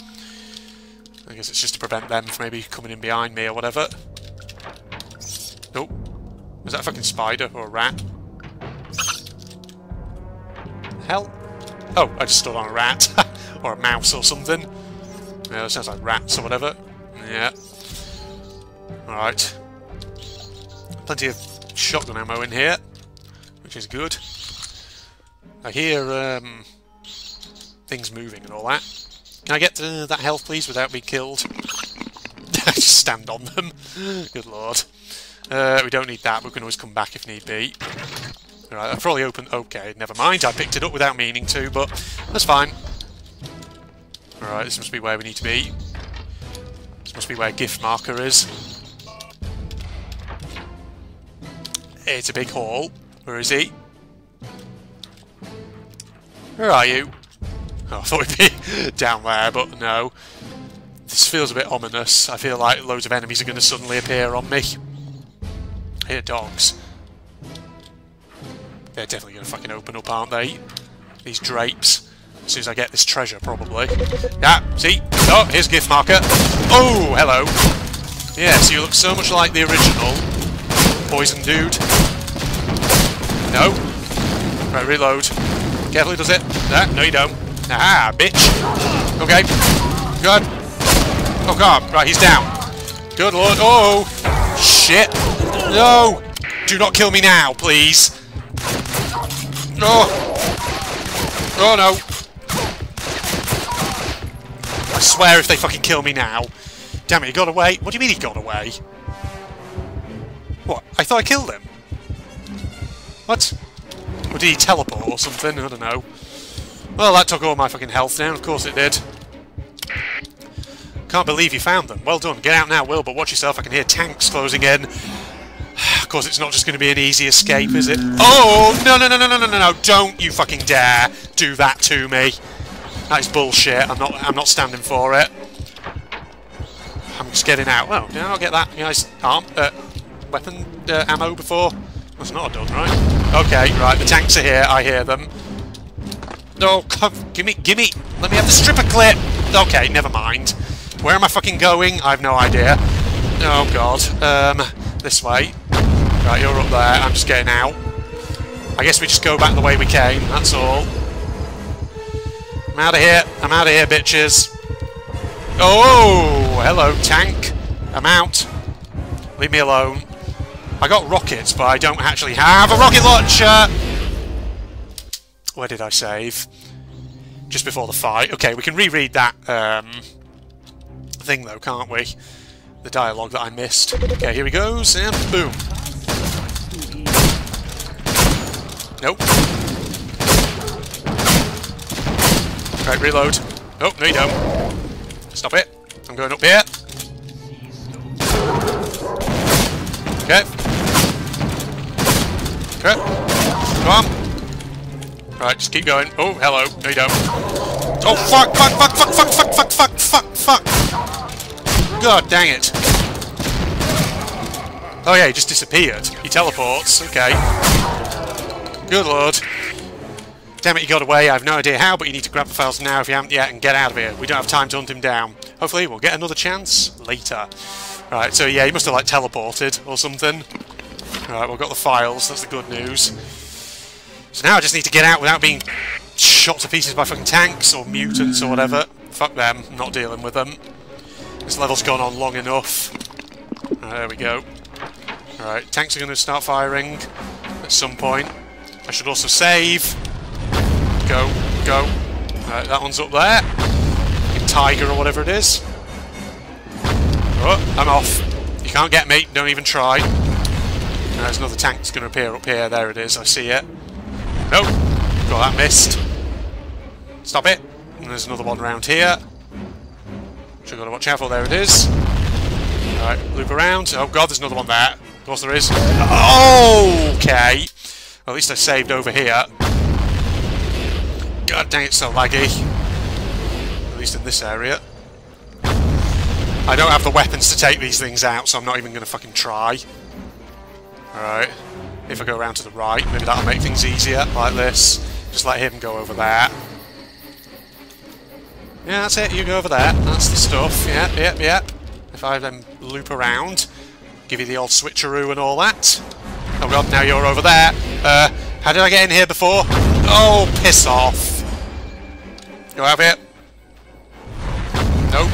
I guess it's just to prevent them from maybe coming in behind me or whatever. Oh. Was that a fucking spider or a rat? Hell? Oh, I just stood on a rat. or a mouse or something. Yeah, it sounds like rats or whatever. Yeah. Alright. Plenty of shotgun ammo in here, which is good. I hear um, things moving and all that. Can I get uh, that health, please, without being killed? Just stand on them. good lord. Uh, we don't need that, we can always come back if need be. Alright, I've probably opened... Okay, never mind, I picked it up without meaning to, but that's fine. Alright, this must be where we need to be. This must be where Giftmacher is. It's a big hall. Where is he? Where are you? Oh, I thought he'd be down there, but no. This feels a bit ominous. I feel like loads of enemies are going to suddenly appear on me. Here, dogs. They're definitely going to fucking open up, aren't they? These drapes. As soon as I get this treasure, probably. Yeah, see? Oh, here's Giftmacher. Oh, hello. Yes, you look so much like the original poison dude. No. Right, reload. Carefully does it. No, no you don't. Ah, bitch. Okay. Good. Oh god. Right, he's down. Good lord. Oh! Shit. No! Do not kill me now, please. No. Oh no. I swear if they fucking kill me now. Damn it, he got away. What do you mean he got away? What? I thought I killed him. What? Or did he teleport or something? I don't know. Well, that took all my fucking health down. Of course it did. Can't believe you found them. Well done. Get out now, Will, but watch yourself. I can hear tanks closing in. Of course, it's not just going to be an easy escape, is it? Oh, no, no, no, no, no, no, no. Don't you fucking dare do that to me. That is bullshit. I'm not I'm not standing for it. I'm just getting out. Well, did I not get that guy's arm, uh, weapon uh, ammo before? That's not a done, right? Okay, right, the tanks are here. I hear them. No, come, gimme, gimme, let me have the stripper clip! Okay, never mind. Where am I fucking going? I have no idea. Oh god, um, this way. Right, you're up there, I'm just getting out. I guess we just go back the way we came, that's all. I'm out of here, I'm out of here, bitches. Oh, hello, tank. I'm out. Leave me alone. I got rockets, but I don't actually have a rocket launcher! Where did I save? Just before the fight. Okay, we can reread that um, thing, though, can't we? The dialogue that I missed. Okay, here he goes, and boom. Nope. Right, reload. Oh, no you don't. Stop it. I'm going up here. Okay. Okay. Come on. Right, just keep going. Oh, hello. No, you don't. Oh, fuck, fuck, fuck, fuck, fuck, fuck, fuck, fuck, fuck, fuck. God dang it. Oh yeah, he just disappeared. He teleports. Okay. Good lord. Damn it, he got away. I have no idea how, but you need to grab the files now if you haven't yet and get out of here. We don't have time to hunt him down. Hopefully we'll get another chance later. Right, so yeah, he must have like teleported or something. Right, we've got the files, that's the good news. So now I just need to get out without being shot to pieces by fucking tanks or mutants or whatever. Fuck them, not dealing with them. This level's gone on long enough. Right, there we go. Alright, tanks are going to start firing at some point. I should also save. Go, go. That one's up there. Tiger or whatever it is. Oh, I'm off. You can't get me. Don't even try. There's another tank that's going to appear up here. There it is. I see it. Nope. Got that missed. Stop it. There's another one around here. Should gotta watch out for. There it is. Alright, loop around. Oh god, there's another one there. Of course there is. Okay. At least I saved over here. God dang, it's so laggy. At least in this area. I don't have the weapons to take these things out, so I'm not even going to fucking try. Alright. If I go around to the right, maybe that'll make things easier, like this. Just let him go over there. Yeah, that's it, you go over there. That's the stuff. Yep, yep, yep. If I then loop around, give you the old switcheroo and all that. Oh god, now you're over there. Uh, how did I get in here before? Oh, piss off. Go out here. Nope.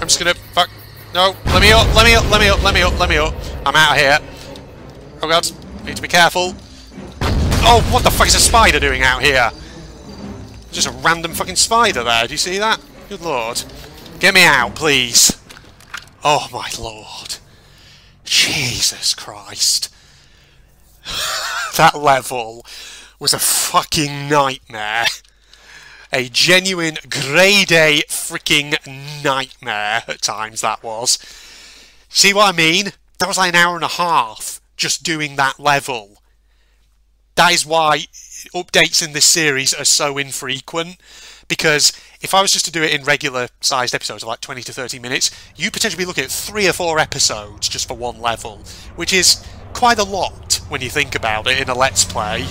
I'm just gonna... Fuck. No, let me up, let me up, let me up, let me up, let me up. I'm out of here. Oh god, need to be careful. Oh, what the fuck is a spider doing out here? Just a random fucking spider there, do you see that? Good lord. Get me out, please. Oh my lord. Jesus Christ. that level was a fucking nightmare. A genuine grade A freaking nightmare at times that was. See what I mean? That was like an hour and a half just doing that level. That is why updates in this series are so infrequent because if I was just to do it in regular sized episodes of like 20 to 30 minutes, you potentially be looking at three or four episodes just for one level, which is quite a lot when you think about it in a Let's Play.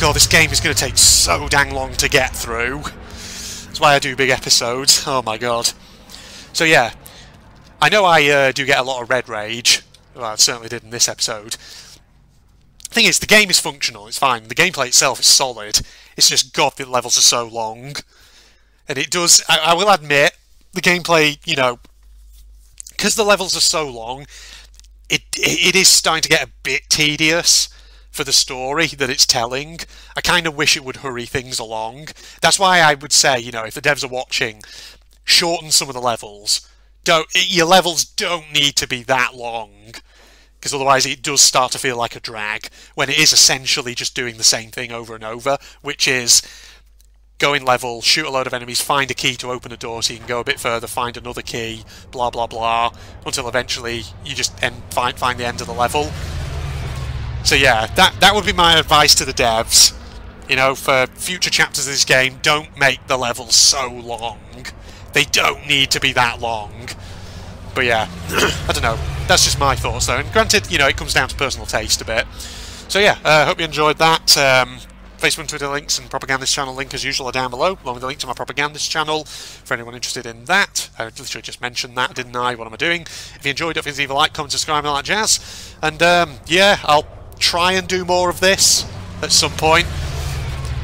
God, this game is going to take so dang long to get through. That's why I do big episodes. Oh my god. So yeah, I know I uh, do get a lot of red rage. Well, I certainly did in this episode thing is, the game is functional, it's fine. The gameplay itself is solid. It's just, God, the levels are so long. And it does, I, I will admit, the gameplay, you know, because the levels are so long, it it is starting to get a bit tedious for the story that it's telling. I kind of wish it would hurry things along. That's why I would say, you know, if the devs are watching, shorten some of the levels. Don't your levels don't need to be that long because otherwise it does start to feel like a drag when it is essentially just doing the same thing over and over, which is go in level, shoot a load of enemies, find a key to open a door so you can go a bit further, find another key, blah blah blah, until eventually you just end, find, find the end of the level. So yeah, that, that would be my advice to the devs. You know, for future chapters of this game, don't make the levels so long. They don't need to be that long. But yeah, I don't know. That's just my thoughts though. And granted, you know, it comes down to personal taste a bit. So yeah, I uh, hope you enjoyed that. Um, Facebook and Twitter links and propagandist channel link as usual are down below, along with the link to my propagandist channel for anyone interested in that. I literally just mentioned that, didn't I? What am I doing? If you enjoyed it, please leave a like, comment, subscribe, and all that jazz. And um, yeah, I'll try and do more of this at some point.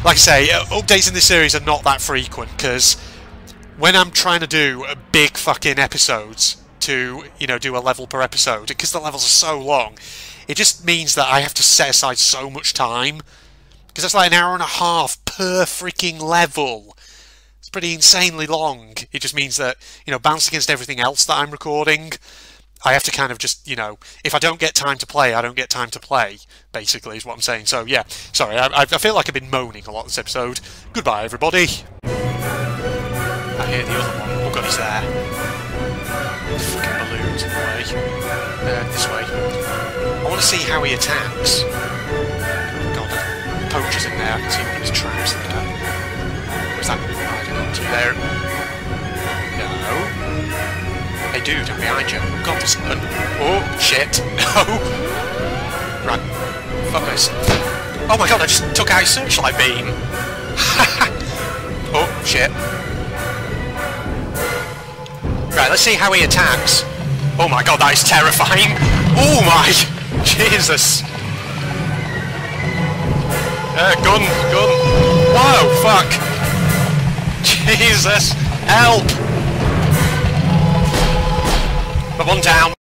Like I say, uh, updates in this series are not that frequent because when I'm trying to do big fucking episodes, to, you know, do a level per episode, because the levels are so long, it just means that I have to set aside so much time. Because that's like an hour and a half per freaking level. It's pretty insanely long. It just means that, you know, balanced against everything else that I'm recording, I have to kind of just, you know, if I don't get time to play, I don't get time to play, basically, is what I'm saying. So, yeah, sorry, I, I feel like I've been moaning a lot this episode. Goodbye, everybody. I hear the other one. Oh god, he's there fucking balloons in the way. Uh, this way. I want to see how he attacks. God, poachers in there. I can see one of his traps in there. Where's that hiding onto there? No. Hey dude, I'm behind you. God, there's one. Oh, shit. No! Right. Fuck this. Oh my god, I just took out his searchlight beam! oh, shit. Right, let's see how he attacks. Oh my god, that is terrifying. Oh my... Jesus. Uh, gun, gun. Whoa, fuck. Jesus. Help. The one down.